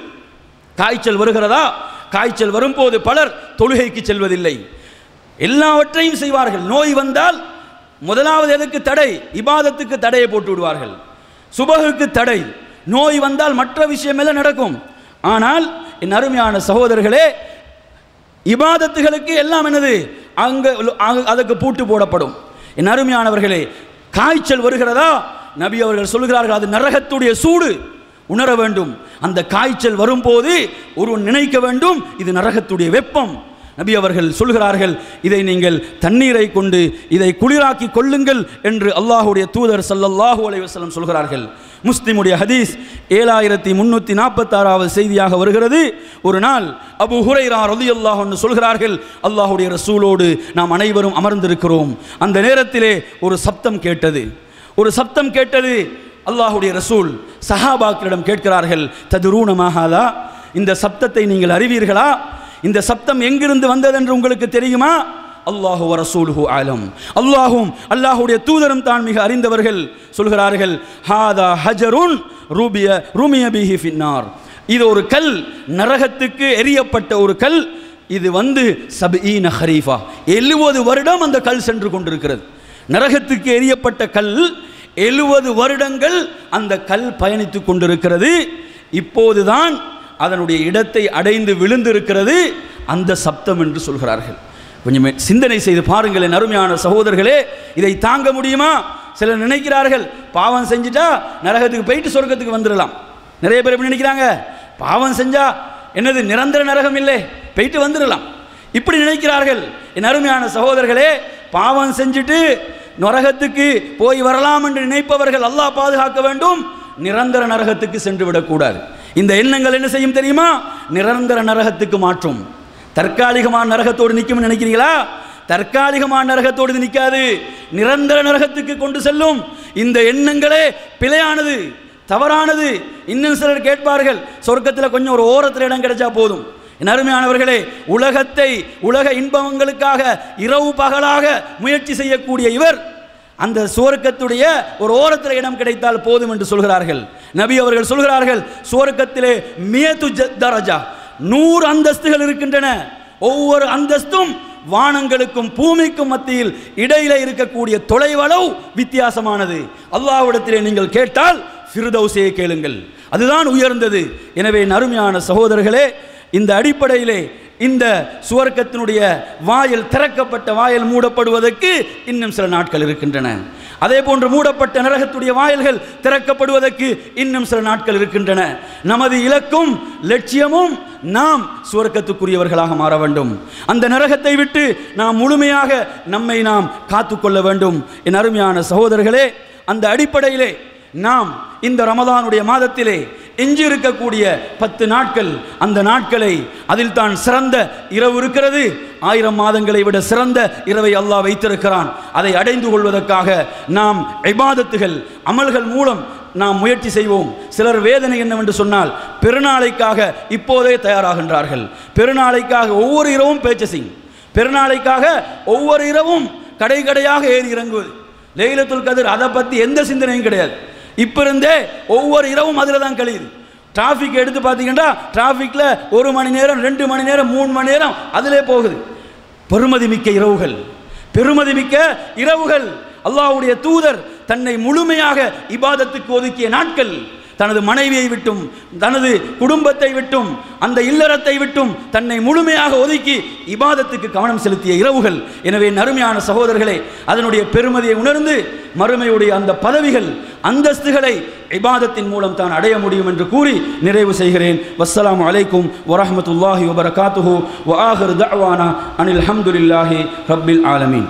காய்ச்சல் வருகிறதா? காய்ச்சல் வரும்போது பலர் தொழுகைக்கு செல்வதில்லை. எல்லாவற்றையும் செய்வார்கள். நோய் வந்தால் முதலாவது எதுக்கு தடை? இபாதத்துக்கு தடையை போட்டு விடுவார்கள். சுபகுக்கு தடை. நோய் வந்தால் மற்ற விஷயமெல்லாம் நடக்கும். ஆனால் என் அருமையான சகோதரர்களே இபாதத்துகளுக்கு எல்லாம் என்னது? அங்கே அதுக்கு பூட்டு போடப்படும். என் அருமையானவர்களே காய்ச்சல் வருகிறதா? நபி அவர்கள் சொல்கிறார்கள் அது நரகத்துடைய சூடு. உணர வேண்டும். அந்த காய்ச்சல் வரும்போது ஒருவன் நினைக்க வேண்டும் இது நரகத்துடைய வெப்பம். நபி அவர்கள் சொல்கிறார்கள் இதை நீங்கள் தண்ணீரை கொண்டு இதை குளிராக்கி கொள்ளுங்கள் என்று அல்லாஹுடைய தூதர் சல்லல்லாஹூ அலைஹி சொல்கிறார்கள். முஸ்லிமுடைய ஹதீஸ் ஏழாயிரத்தி முன்னூற்றி நாற்பத்தாறாவது செய்தியாக வருகிறது. ஒரு நாள் அபு ஹுரைரா ரலியல்லாஹு அன்ஹு சொல்கிறார்கள் அல்லாஹுடைய ரசூலோடு நாம் அனைவரும் அமர்ந்திருக்கிறோம். அந்த நேரத்திலே ஒரு சப்தம் கேட்டது. ஒரு சப்தம் கேட்டது அல்லாஹுடைய ரசூல் சஹாபாக்களிடம் கேட்கிறார்கள் ததுரூணமாகாதா இந்த சப்தத்தை நீங்கள் அறிவீர்களா? இந்த சப்தம் எங்கிருந்து வந்தது என்று உங்களுக்கு தெரியுமா? அல்லாஹு வரசூலுஹு ஆலம். அல்லாஹும் அல்லாஹுடைய தூதரும் தான் மிக அறிந்தவர்கள். சொல்கிறார்கள் ஹாதா ஹஜருன் ரூபிய ரூமிய பிஹி ஃபின்னார். இது ஒரு கல் நரகத்துக்கு எரியப்பட்ட ஒரு கல். இது வந்து சபீன ஹரீஃபா. எழுபது வருடம் அந்த கல் சென்று கொண்டிருக்கிறது. நரகத்துக்கு எரியப்பட்ட கல் எழுபது வருடங்கள் அந்த கல் பயணித்துக் கொண்டிருக்கிறது. இப்போதுதான் அதனுடைய இடத்தை அடைந்து விழுந்திருக்கிறது அந்த சப்தம் என்று சொல்கிறார்கள். கொஞ்சம் சிந்தனை செய்து பாருங்கள் என் அருமையான சகோதரர்களே இதை தாங்க முடியுமா? சிலர் நினைக்கிறார்கள் பாவம் செஞ்சுட்டா நரகத்துக்கு போயிட்டு சொர்க்கத்துக்கு வந்துடலாம். நிறைய பேர் எப்படி நினைக்கிறாங்க? பாவம் செஞ்சா என்னது நிரந்தர நரகம் இல்லை போயிட்டு வந்துடலாம். இப்படி நினைக்கிறார்கள். என் அருமையான சகோதரர்களே பாவம் செஞ்சுட்டு நரகத்துக்கு போய் வரலாம் என்று நினைப்பவர்கள் அல்லாஹ் பாதுகாக்க வேண்டும். நிரந்தர நரகத்துக்கு சென்று விடக்கூடாது. இந்த எண்ணங்கள் என்ன செய்யும் தெரியுமா? நிரந்தர நரகத்துக்கு மாற்றும். தற்காலிகமான நரகத்தோடு நிற்கும்னு நினைக்கிறீங்களா? தற்காலிகமான நரகத்தோடு நிற்காது. நிரந்தர நரகத்துக்கு கொண்டு செல்லும். இந்த எண்ணங்களே பிழையானது தவறானது. இன்னும் சிலர் கேட்பார்கள் சொர்க்கத்தில் கொஞ்சம் ஒரு ஓரத்தில் இடம் கிடைச்சா போதும். அருமையானவர்களே உலகத்தை உலக இன்பங்களுக்காக இரவு பகலாக முயற்சி செய்யக்கூடிய இவர் அந்த சுவர்க்கத்துடைய ஒரு ஓரத்தில் இடம் கிடைத்தால் போதும் என்று சொல்கிறார்கள். நபி அவர்கள் சொல்கிறார்கள் சுவர்க்கத்திலே மியது தரஜா நூறு அந்தஸ்துகள் இருக்கின்றன. ஒவ்வொரு அந்தஸ்தும் வானங்களுக்கும் பூமிக்கும் மத்தியில் இடையில இருக்கக்கூடிய தொலைவளவு வித்தியாசமானது. அல்லாவிடத்திலே நீங்கள் கேட்டால் ஃபிர்தௌஸையே கேளுங்கள். அதுதான் உயர்ந்தது. எனவே என் அருமையான சகோதரர்களே இந்த அடிப்படையிலே இந்த சுவர்க்கத்தினுடைய வாயில் திறக்கப்பட்ட வாயில் மூடப்படுவதற்கு இன்னும் சில நாட்கள் இருக்கின்றன. அதே போன்று மூடப்பட்ட நரகத்துடைய வாயில்கள் திறக்கப்படுவதற்கு இன்னும் சில நாட்கள் இருக்கின்றன. நமது இலக்கும் லட்சியமும் நாம் சுவர்க்கத்துக்குரியவர்களாக மாற வேண்டும். அந்த நரகத்தை விட்டு நாம் முழுமையாக நம்மை நாம் காத்துக்கொள்ள வேண்டும். என் அருமையான சகோதரர்களே அந்த அடிப்படையிலே நாம் இந்த ரமதானுடைய மாதத்திலே எஞ்சி இருக்கக்கூடிய பத்து நாட்கள் அந்த நாட்களை அதில் தான் சிறந்த இரவு இருக்கிறது. ஆயிரம் மாதங்களை விட சிறந்த இரவை அல்லாஹ் வைத்திருக்கிறான். அதை அடைந்து கொள்வதற்காக நாம் இபாதத்துகள் அமல்கள் மூலம் நாம் முயற்சி செய்வோம். சிலர் வேதனை என்னவென்று சொன்னால் பெருநாளைக்காக இப்போதே தயாராகின்றார்கள். பெருநாளைக்காக ஒவ்வொரு இரவும் பேச்சசிங் பெருநாளைக்காக ஒவ்வொரு இரவும் கடை கடையாக ஏறி இறங்குவது. லெயிலத்துல் கதிர் அதை பற்றி எந்த சிந்தனையும் கிடையாது. இப்போ இருந்தே ஒவ்வொரு இரவும் அதில் தான் கழியுது. டிராஃபிக் எடுத்து பார்த்தீங்கன்னா டிராஃபிக்கில் ஒரு மணி நேரம் ரெண்டு மணி நேரம் மூணு மணி நேரம் அதிலே போகுது. பெருமதி மிக்க இரவுகள். பெருமதி மிக்க இரவுகள். அல்லாவுடைய தூதர் தன்னை முழுமையாக இபாதத்துக்கு ஒதுக்கிய நாட்கள். தனது மனைவியை விட்டும் தனது குடும்பத்தை விட்டும் அந்த இல்லறத்தை விட்டும் தன்னை முழுமையாக ஒதுக்கி இபாதத்துக்கு கவனம் செலுத்திய இரவுகள். எனவே நறுமையான சகோதரர்களே அதனுடைய பெருமதியை உணர்ந்து மறுமையுடைய அந்த பதவிகள் அந்தஸ்துகளை இபாதத்தின் மூலம் தான் அடைய முடியும் என்று கூறி நிறைவு செய்கிறேன். வஸ்ஸலாம் அலைக்கும் வரஹ்மத்துல்லாஹி வபரகாத்துஹு. வ ஆஹிரு தவானா அனில் ஹம்துலில்லாஹி ரப்பில் ஆலமீன்.